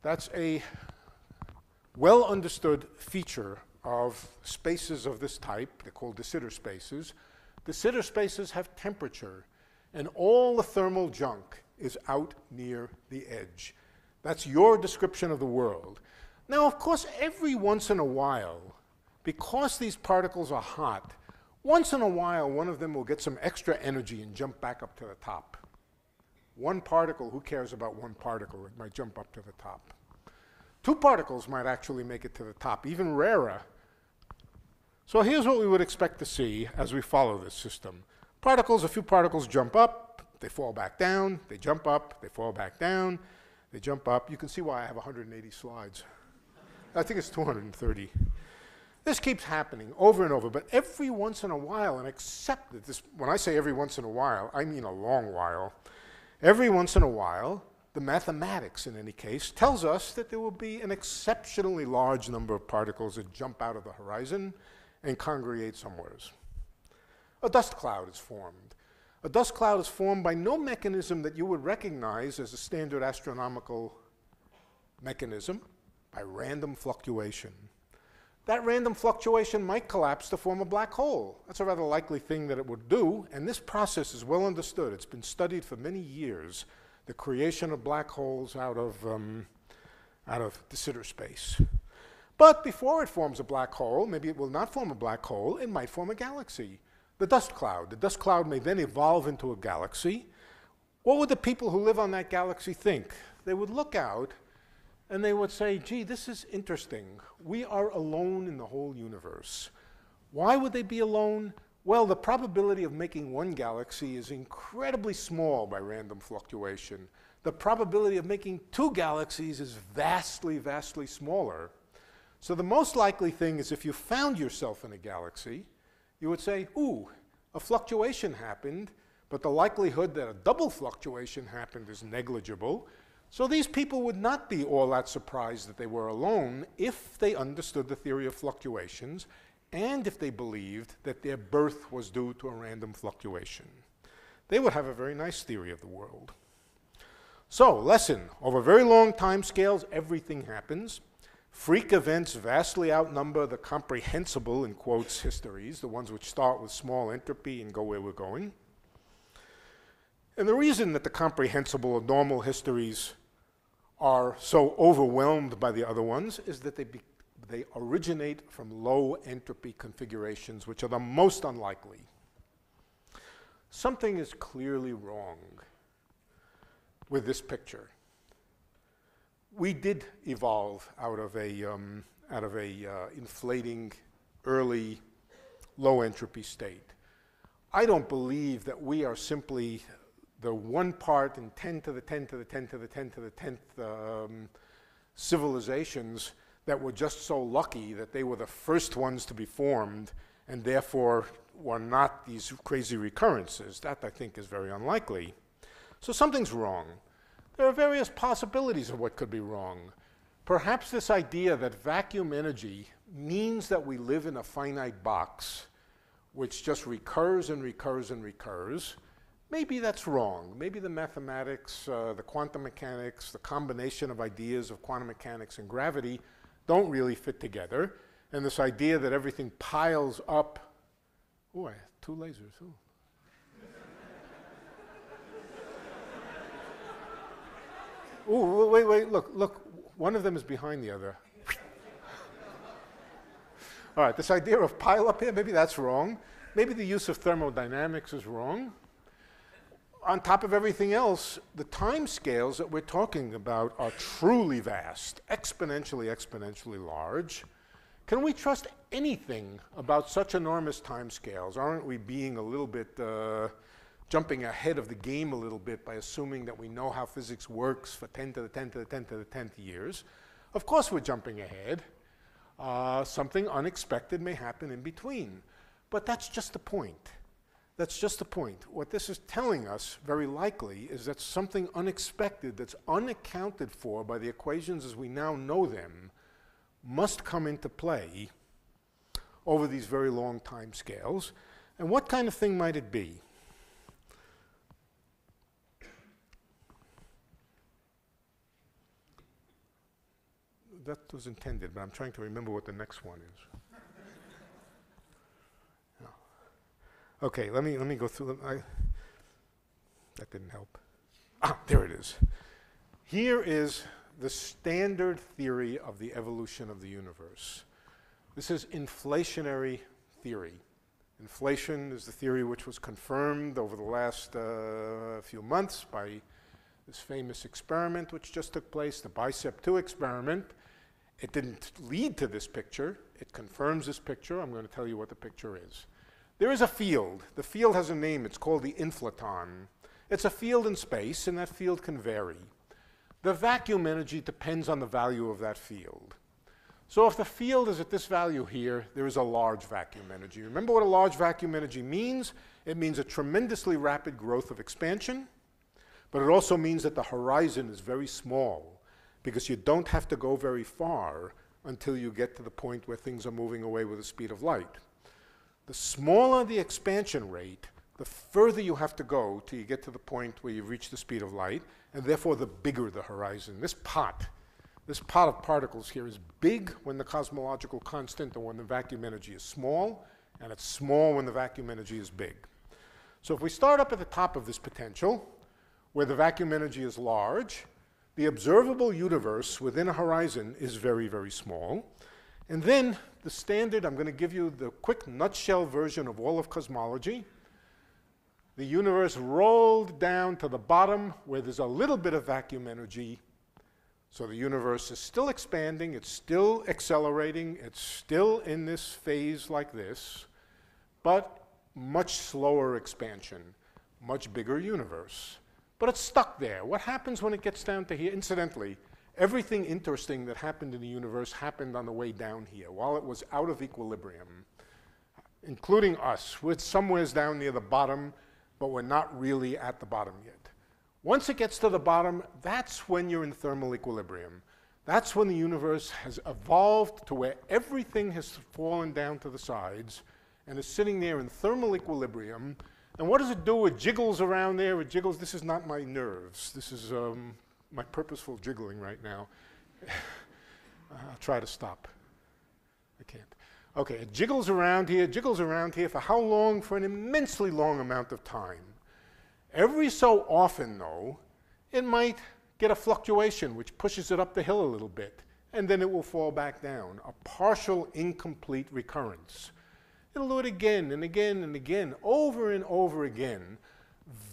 That's a well understood feature of spaces of this type. They're called de Sitter spaces. De Sitter spaces have temperature, and all the thermal junk is out near the edge. That's your description of the world. Now, of course, every once in a while, because these particles are hot, once in a while one of them will get some extra energy and jump back up to the top. One particle, who cares about one particle? It might jump up to the top. Two particles might actually make it to the top, even rarer. So here's what we would expect to see as we follow this system. Particles, a few particles jump up, they fall back down, they jump up, they fall back down, they jump up. You can see why I have 180 slides. I think it's 230. This keeps happening over and over, but every once in a while, and except that this, when I say every once in a while, I mean a long while, every once in a while, the mathematics, in any case, tells us that there will be an exceptionally large number of particles that jump out of the horizon and congregate somewheres. A dust cloud is formed. A dust cloud is formed by no mechanism that you would recognize as a standard astronomical mechanism, by random fluctuation. That random fluctuation might collapse to form a black hole. That's a rather likely thing that it would do, and this process is well understood. It's been studied for many years the creation of black holes out of, um, out of de Sitter space. But before it forms a black hole, maybe it will not form a black hole, it might form a galaxy. The dust cloud. The dust cloud may then evolve into a galaxy. What would the people who live on that galaxy think? They would look out and they would say, gee, this is interesting. We are alone in the whole universe. Why would they be alone? Well, the probability of making one galaxy is incredibly small by random fluctuation. The probability of making two galaxies is vastly, vastly smaller. So the most likely thing is if you found yourself in a galaxy, you would say, ooh, a fluctuation happened, but the likelihood that a double fluctuation happened is negligible. So these people would not be all that surprised that they were alone if they understood the theory of fluctuations and if they believed that their birth was due to a random fluctuation. They would have a very nice theory of the world. So, lesson over very long time scales, everything happens. Freak events vastly outnumber the comprehensible, in quotes, histories, the ones which start with small entropy and go where we're going. And the reason that the comprehensible or normal histories are so overwhelmed by the other ones is that they, be, they originate from low entropy configurations, which are the most unlikely. Something is clearly wrong with this picture. We did evolve out of a, um, out of a uh, inflating early low entropy state. I don't believe that we are simply the one part in 10 to the 10 to the 10 to the 10 to the 10th um, civilizations that were just so lucky that they were the first ones to be formed and therefore were not these crazy recurrences. That, I think, is very unlikely. So something's wrong. There are various possibilities of what could be wrong. Perhaps this idea that vacuum energy means that we live in a finite box which just recurs and recurs and recurs Maybe that's wrong. Maybe the mathematics, uh, the quantum mechanics, the combination of ideas of quantum mechanics and gravity don't really fit together. And this idea that everything piles up. Oh, I have two lasers. Ooh. [laughs] Wait, wait, look, look. One of them is behind the other. [laughs] All right, this idea of pile up here, maybe that's wrong. Maybe the use of thermodynamics is wrong on top of everything else, the time scales that we're talking about are truly vast, exponentially, exponentially large. Can we trust anything about such enormous time scales? Aren't we being a little bit, uh, jumping ahead of the game a little bit by assuming that we know how physics works for 10 to the 10 to the 10 to the 10th years? Of course we're jumping ahead. Uh, something unexpected may happen in between. But that's just the point. That's just the point. What this is telling us, very likely, is that something unexpected that's unaccounted for by the equations as we now know them must come into play over these very long time scales. And what kind of thing might it be? That was intended, but I'm trying to remember what the next one is. Okay, let me, let me go through. I, that didn't help. Ah, there it is. Here is the standard theory of the evolution of the universe. This is inflationary theory. Inflation is the theory which was confirmed over the last uh, few months by this famous experiment which just took place, the BICEP 2 experiment. It didn't lead to this picture. It confirms this picture. I'm going to tell you what the picture is. There is a field. The field has a name. It's called the inflaton. It's a field in space, and that field can vary. The vacuum energy depends on the value of that field. So if the field is at this value here, there is a large vacuum energy. Remember what a large vacuum energy means? It means a tremendously rapid growth of expansion, but it also means that the horizon is very small because you don't have to go very far until you get to the point where things are moving away with the speed of light. The smaller the expansion rate, the further you have to go till you get to the point where you've reached the speed of light, and therefore the bigger the horizon. This pot, this pot of particles here is big when the cosmological constant or when the vacuum energy is small, and it's small when the vacuum energy is big. So if we start up at the top of this potential, where the vacuum energy is large, the observable universe within a horizon is very, very small. And then the standard, I'm going to give you the quick nutshell version of all of cosmology. The universe rolled down to the bottom where there's a little bit of vacuum energy. So the universe is still expanding, it's still accelerating, it's still in this phase like this, but much slower expansion, much bigger universe. But it's stuck there. What happens when it gets down to here? Incidentally, Everything interesting that happened in the universe happened on the way down here, while it was out of equilibrium, including us. We're somewheres down near the bottom, but we're not really at the bottom yet. Once it gets to the bottom, that's when you're in thermal equilibrium. That's when the universe has evolved to where everything has fallen down to the sides and is sitting there in thermal equilibrium. And what does it do? It jiggles around there. It jiggles. This is not my nerves. This is um, my purposeful jiggling right now. [laughs] I'll try to stop. I can't. Okay, it jiggles around here, jiggles around here for how long? For an immensely long amount of time. Every so often, though, it might get a fluctuation which pushes it up the hill a little bit, and then it will fall back down. A partial incomplete recurrence. It'll do it again and again and again, over and over again.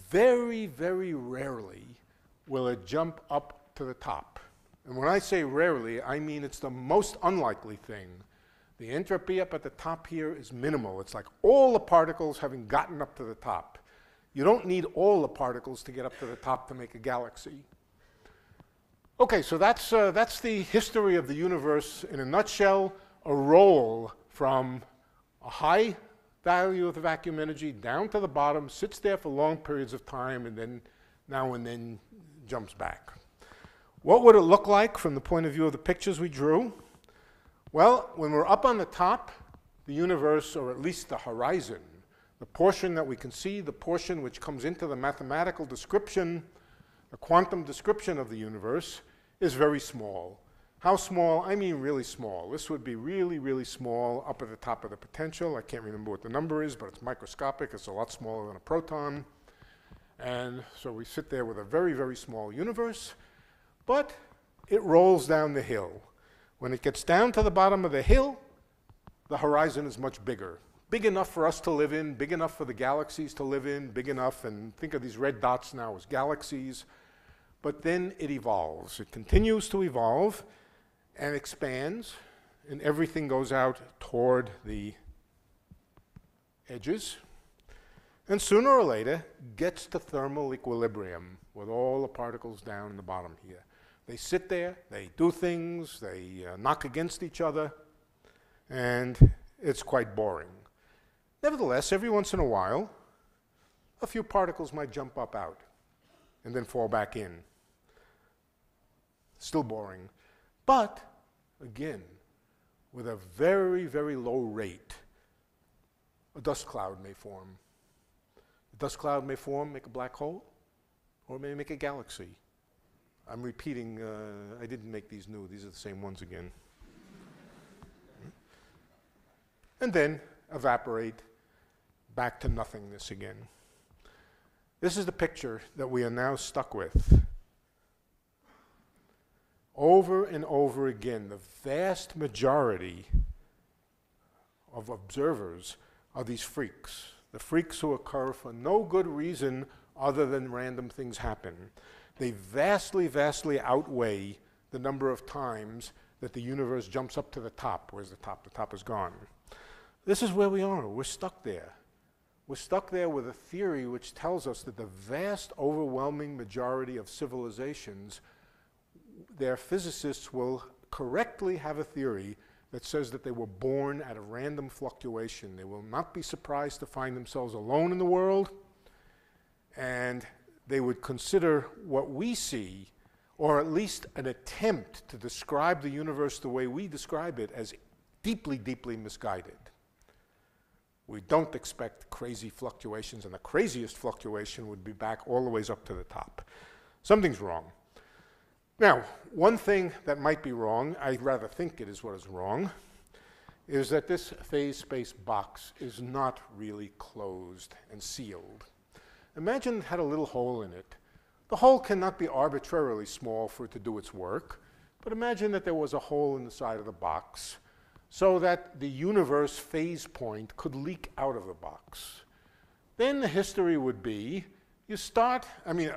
Very, very rarely will it jump up to the top. And when I say rarely, I mean it's the most unlikely thing. The entropy up at the top here is minimal. It's like all the particles having gotten up to the top. You don't need all the particles to get up to the top to make a galaxy. Okay, so that's, uh, that's the history of the universe in a nutshell, a roll from a high value of the vacuum energy down to the bottom, sits there for long periods of time, and then now and then jumps back. What would it look like from the point of view of the pictures we drew? Well, when we're up on the top, the universe, or at least the horizon, the portion that we can see, the portion which comes into the mathematical description, the quantum description of the universe, is very small. How small? I mean really small. This would be really, really small up at the top of the potential. I can't remember what the number is, but it's microscopic. It's a lot smaller than a proton. And so we sit there with a very, very small universe, but it rolls down the hill. When it gets down to the bottom of the hill, the horizon is much bigger. Big enough for us to live in, big enough for the galaxies to live in, big enough, and think of these red dots now as galaxies. But then it evolves. It continues to evolve and expands, and everything goes out toward the edges, and sooner or later gets to thermal equilibrium with all the particles down in the bottom here. They sit there, they do things, they uh, knock against each other, and it's quite boring. Nevertheless, every once in a while, a few particles might jump up out and then fall back in. Still boring. But, again, with a very, very low rate, a dust cloud may form. Dust cloud may form, make a black hole, or it may make a galaxy. I'm repeating, uh, I didn't make these new, these are the same ones again. and then evaporate back to nothingness again. This is the picture that we are now stuck with over and over again, the vast majority of observers are these freaks. The freaks who occur for no good reason other than random things happen. They vastly, vastly outweigh the number of times that the universe jumps up to the top. Where's the top? The top is gone. This is where we are. We're stuck there. We're stuck there with a theory which tells us that the vast, overwhelming majority of civilizations their physicists will correctly have a theory that says that they were born at a random fluctuation. They will not be surprised to find themselves alone in the world, and they would consider what we see, or at least an attempt to describe the universe the way we describe it, as deeply, deeply misguided. We don't expect crazy fluctuations, and the craziest fluctuation would be back all the ways up to the top. Something's wrong. Now, one thing that might be wrong, I rather think it is what is wrong, is that this phase space box is not really closed and sealed. Imagine it had a little hole in it. The hole cannot be arbitrarily small for it to do its work, but imagine that there was a hole in the side of the box so that the universe phase point could leak out of the box. Then the history would be you start, I mean,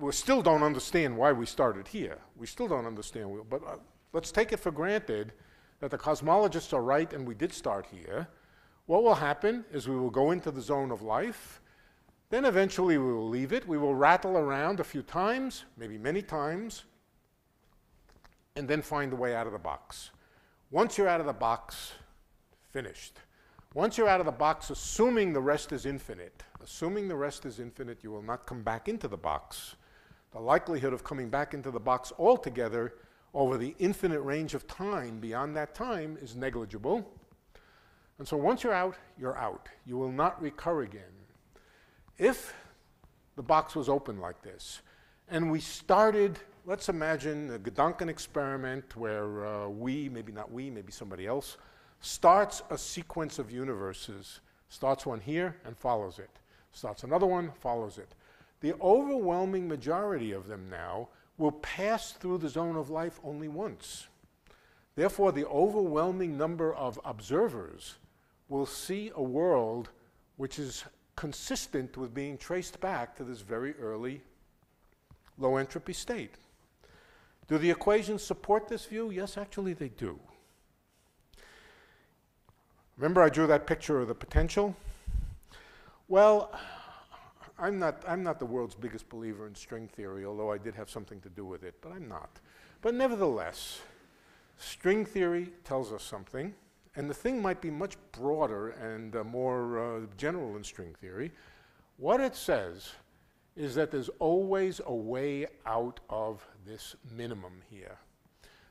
we still don't understand why we started here. We still don't understand, but uh, let's take it for granted that the cosmologists are right and we did start here. What will happen is we will go into the zone of life, then eventually we will leave it. We will rattle around a few times, maybe many times, and then find the way out of the box. Once you're out of the box, finished. Once you're out of the box, assuming the rest is infinite, assuming the rest is infinite, you will not come back into the box. The likelihood of coming back into the box altogether over the infinite range of time beyond that time is negligible. And so once you're out, you're out. You will not recur again. If the box was open like this, and we started, let's imagine a Gedanken experiment where uh, we, maybe not we, maybe somebody else, starts a sequence of universes, starts one here and follows it, starts another one, follows it. The overwhelming majority of them now will pass through the zone of life only once. Therefore, the overwhelming number of observers will see a world which is consistent with being traced back to this very early low entropy state. Do the equations support this view? Yes, actually they do. Remember I drew that picture of the potential? Well, I'm not, I'm not the world's biggest believer in string theory, although I did have something to do with it, but I'm not. But nevertheless, string theory tells us something, and the thing might be much broader and uh, more uh, general in string theory. What it says is that there's always a way out of this minimum here.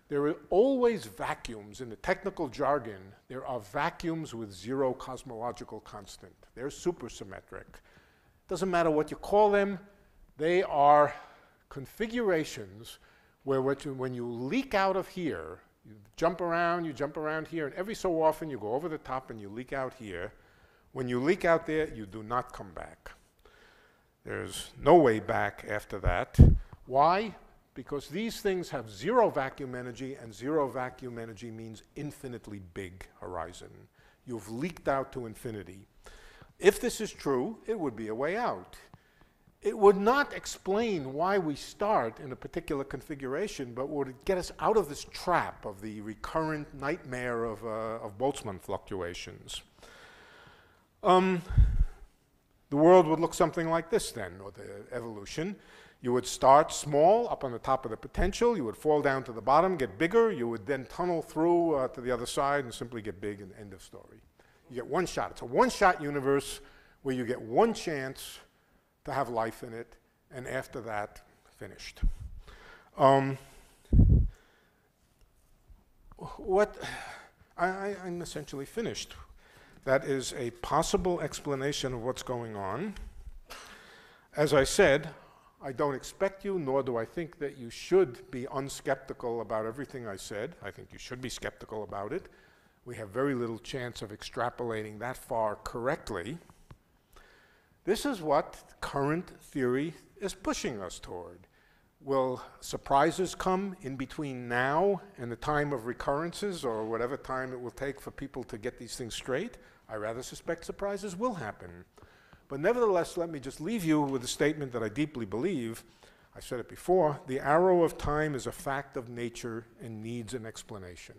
There are always vacuums. In the technical jargon, there are vacuums with zero cosmological constant. They're supersymmetric. Doesn't matter what you call them, they are configurations where when you leak out of here, you jump around, you jump around here, and every so often you go over the top and you leak out here. When you leak out there, you do not come back. There's no way back after that. Why? Because these things have zero vacuum energy, and zero vacuum energy means infinitely big horizon. You've leaked out to infinity. If this is true, it would be a way out. It would not explain why we start in a particular configuration, but would get us out of this trap of the recurrent nightmare of, uh, of Boltzmann fluctuations. Um, the world would look something like this then, or the evolution. You would start small, up on the top of the potential. You would fall down to the bottom, get bigger. You would then tunnel through uh, to the other side and simply get big and end of story. You get one shot. It's a one-shot universe where you get one chance to have life in it, and after that, finished. Um, what I, am essentially finished. That is a possible explanation of what's going on. As I said, I don't expect you, nor do I think that you should be unskeptical about everything I said. I think you should be skeptical about it. We have very little chance of extrapolating that far correctly. This is what current theory is pushing us toward. Will surprises come in between now and the time of recurrences or whatever time it will take for people to get these things straight? I rather suspect surprises will happen. But nevertheless, let me just leave you with a statement that I deeply believe. I said it before the arrow of time is a fact of nature and needs an explanation.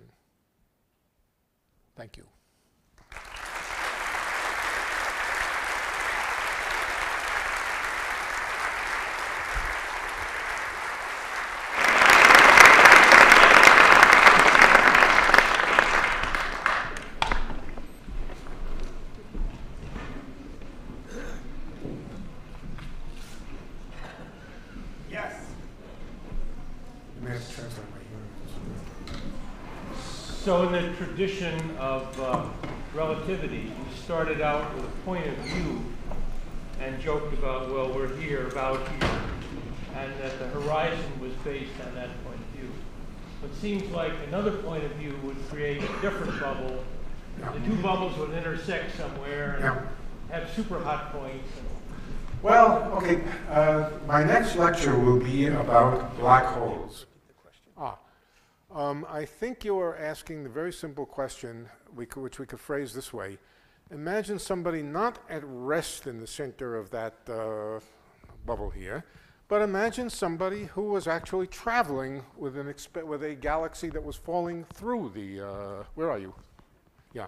Thank you. So in the tradition of uh, relativity, you started out with a point of view and joked about, well, we're here, about here, and that the horizon was based on that point of view. But it seems like another point of view would create a different bubble. The two bubbles would intersect somewhere and have super hot points. Well, okay, uh, my next lecture will be about black holes. Um, I think you are asking the very simple question, we could, which we could phrase this way. Imagine somebody not at rest in the center of that uh, bubble here, but imagine somebody who was actually traveling with, an with a galaxy that was falling through the, uh, where are you? Yeah,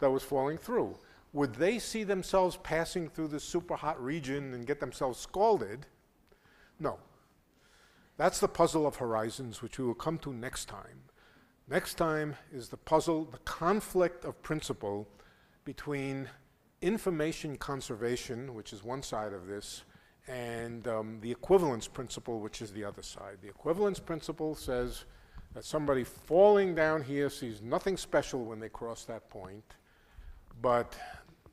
that was falling through. Would they see themselves passing through the super hot region and get themselves scalded? No. That's the puzzle of horizons, which we will come to next time. Next time is the puzzle, the conflict of principle between information conservation, which is one side of this, and um, the equivalence principle, which is the other side. The equivalence principle says that somebody falling down here sees nothing special when they cross that point, but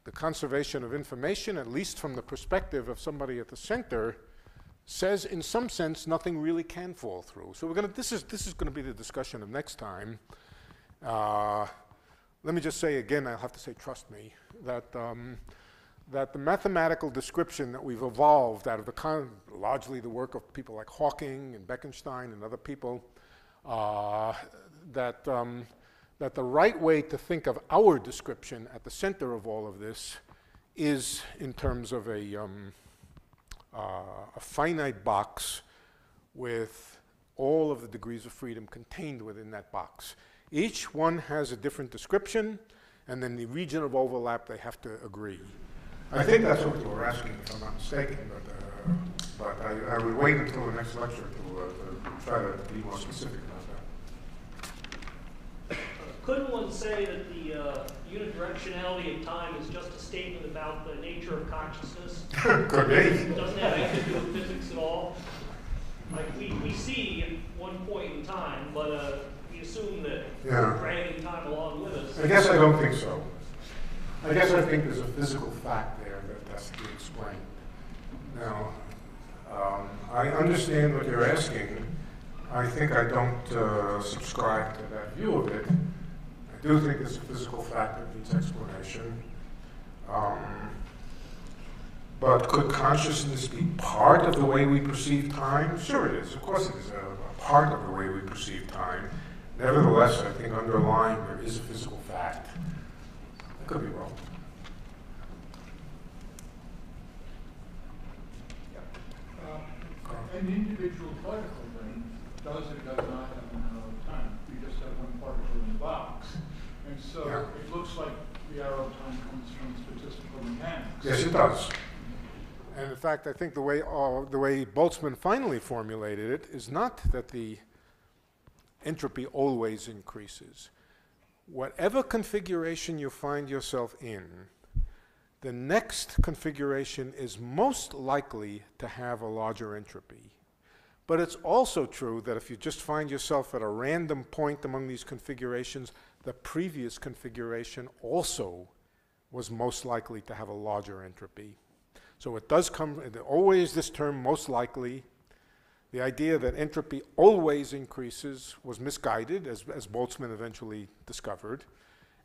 the conservation of information, at least from the perspective of somebody at the center, says in some sense nothing really can fall through. So we're to, this is, this is going to be the discussion of next time. Uh, let me just say again, I'll have to say trust me, that, um, that the mathematical description that we've evolved out of the con- largely the work of people like Hawking and Bekenstein and other people, uh, that, um, that the right way to think of our description at the center of all of this is in terms of a, um, a finite box with all of the degrees of freedom contained within that box. Each one has a different description, and then the region of overlap, they have to agree. I think that's what you were asking, if I'm not mistaken, but, uh, but I, I would wait until the next lecture to, uh, to try to be more specific about that. Couldn't one say that the uh, unidirectionality of time is just a statement about the nature of consciousness? [laughs] Could be. It doesn't have anything to do with physics at all? Like, we, we see at one point in time, but uh, we assume that Yeah. we're dragging time along with us. I guess I don't think so. I guess I think there's a physical fact there that has to be explained. Now, um, I understand what you're asking. I think I don't uh, subscribe to that view of it. Do think there's a physical fact that needs explanation. Um, but could consciousness be part of the way we perceive time? Sure it is. Of course it is a, a part of the way we perceive time. Nevertheless, I think underlying there is a physical fact. I could be wrong. An individual particle then does or does not have an arrow of time. You just have one particle in the box. And so Yeah. it looks like the arrow of time comes from statistical mechanics. Yes, it does. And in fact, I think the way, uh, the way Boltzmann finally formulated it is not that the entropy always increases. Whatever configuration you find yourself in, the next configuration is most likely to have a larger entropy. But it's also true that if you just find yourself at a random point among these configurations, the previous configuration also was most likely to have a larger entropy. So it does come, always this term, most likely. The idea that entropy always increases was misguided, as, as Boltzmann eventually discovered.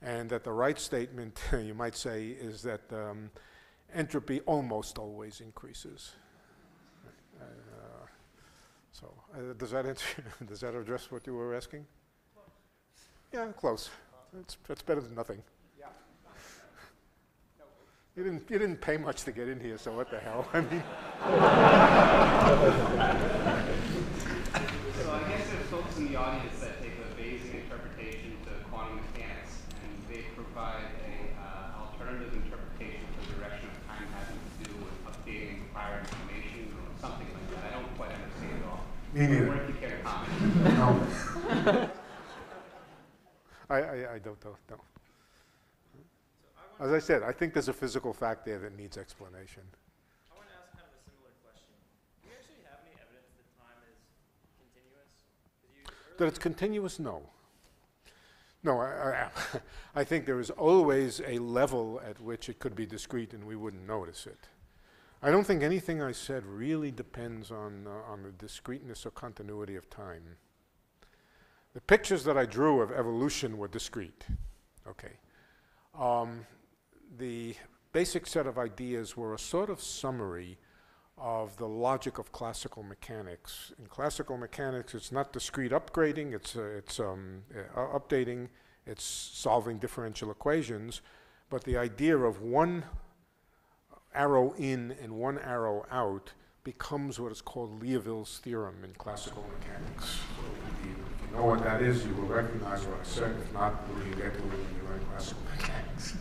And that the right statement, [laughs] you might say, is that um, entropy almost always increases. Uh, so, uh, does that [laughs] does that address what you were asking? Yeah, close. That's, that's better than nothing. Yeah. You didn't, you didn't pay much to get in here, so what the hell? [laughs] I mean, So I guess there's folks in the audience that take a Bayesian interpretation to quantum mechanics, and they provide a uh, alternative interpretation for the direction of time having to do with updating prior information or something like that. I don't quite understand it all. Me neither. What if you care to comment? no. I, I, I don't know, no. As I said, I think there's a physical fact there that needs explanation. I want to ask kind of a similar question. Do you actually have any evidence that time is continuous? That it's continuous, no. No, I, I, [laughs] I think there is always a level at which it could be discrete and we wouldn't notice it. I don't think anything I said really depends on, uh, on the discreteness or continuity of time. The pictures that I drew of evolution were discrete. Okay. Um, the basic set of ideas were a sort of summary of the logic of classical mechanics. In classical mechanics, it's not discrete upgrading, it's, uh, it's um, uh, updating, it's solving differential equations, but the idea of one arrow in and one arrow out becomes what is called Liouville's theorem in classical mechanics. So you, know what that is, you will recognize what I said. If not, will you get to it when you learn classical mechanics?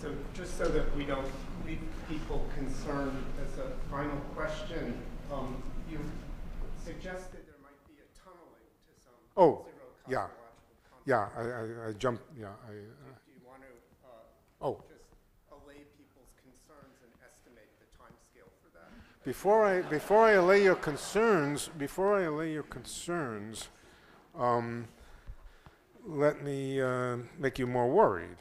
So just so that we don't leave people concerned, as a final question, um, you suggested there might be a tunneling to some Oh, zero yeah. cosmological. Yeah, I, I, I jumped, yeah, I, uh, Do you want to uh, oh, just allay people's concerns and estimate the timescale for that? Before I, before I allay your concerns, before I allay your concerns, um, let me uh, make you more worried.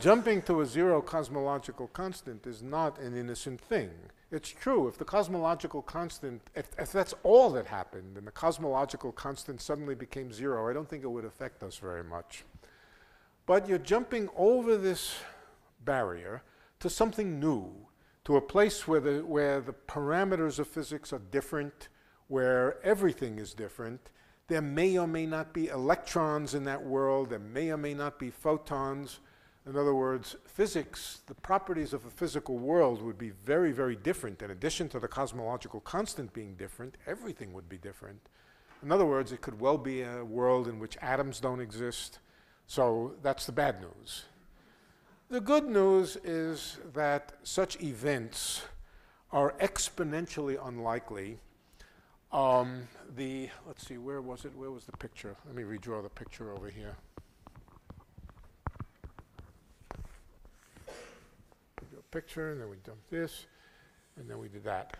jumping to a zero cosmological constant is not an innocent thing. It's true, if the cosmological constant, if, if that's all that happened and the cosmological constant suddenly became zero, I don't think it would affect us very much. But you're jumping over this barrier to something new, to a place where the, where the parameters of physics are different, where everything is different. There may or may not be electrons in that world, there may or may not be photons. In other words, physics, the properties of a physical world would be very, very different. In addition to the cosmological constant being different, everything would be different. In other words, it could well be a world in which atoms don't exist. So that's the bad news. The good news is that such events are exponentially unlikely. Um, the, let's see, where was it? Where was the picture? Let me redraw the picture over here. We picture, and then we dump this, and then we did that.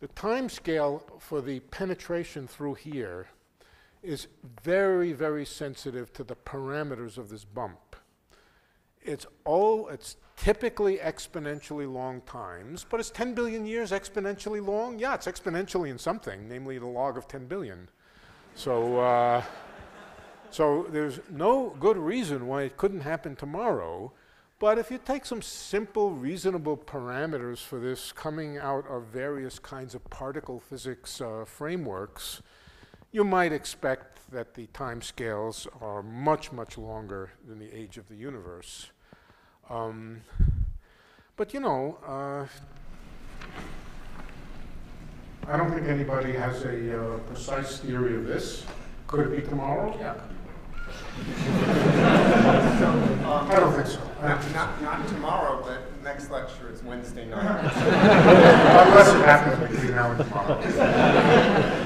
The time scale for the penetration through here is very, very sensitive to the parameters of this bump. It's all, it's typically exponentially long times, but it's 10 billion years exponentially long? Yeah, it's exponentially in something, namely the log of 10 billion. So, uh, so there's no good reason why it couldn't happen tomorrow. But if you take some simple, reasonable parameters for this coming out of various kinds of particle physics uh, frameworks, you might expect that the time scales are much, much longer than the age of the universe. Um, but you know, uh, I don't think anybody has a uh, precise theory of this. Could it be tomorrow? Yeah. [laughs] I don't think so. Not, not, not tomorrow, but next lecture is Wednesday night. [laughs] Unless it happens between now and tomorrow. [laughs]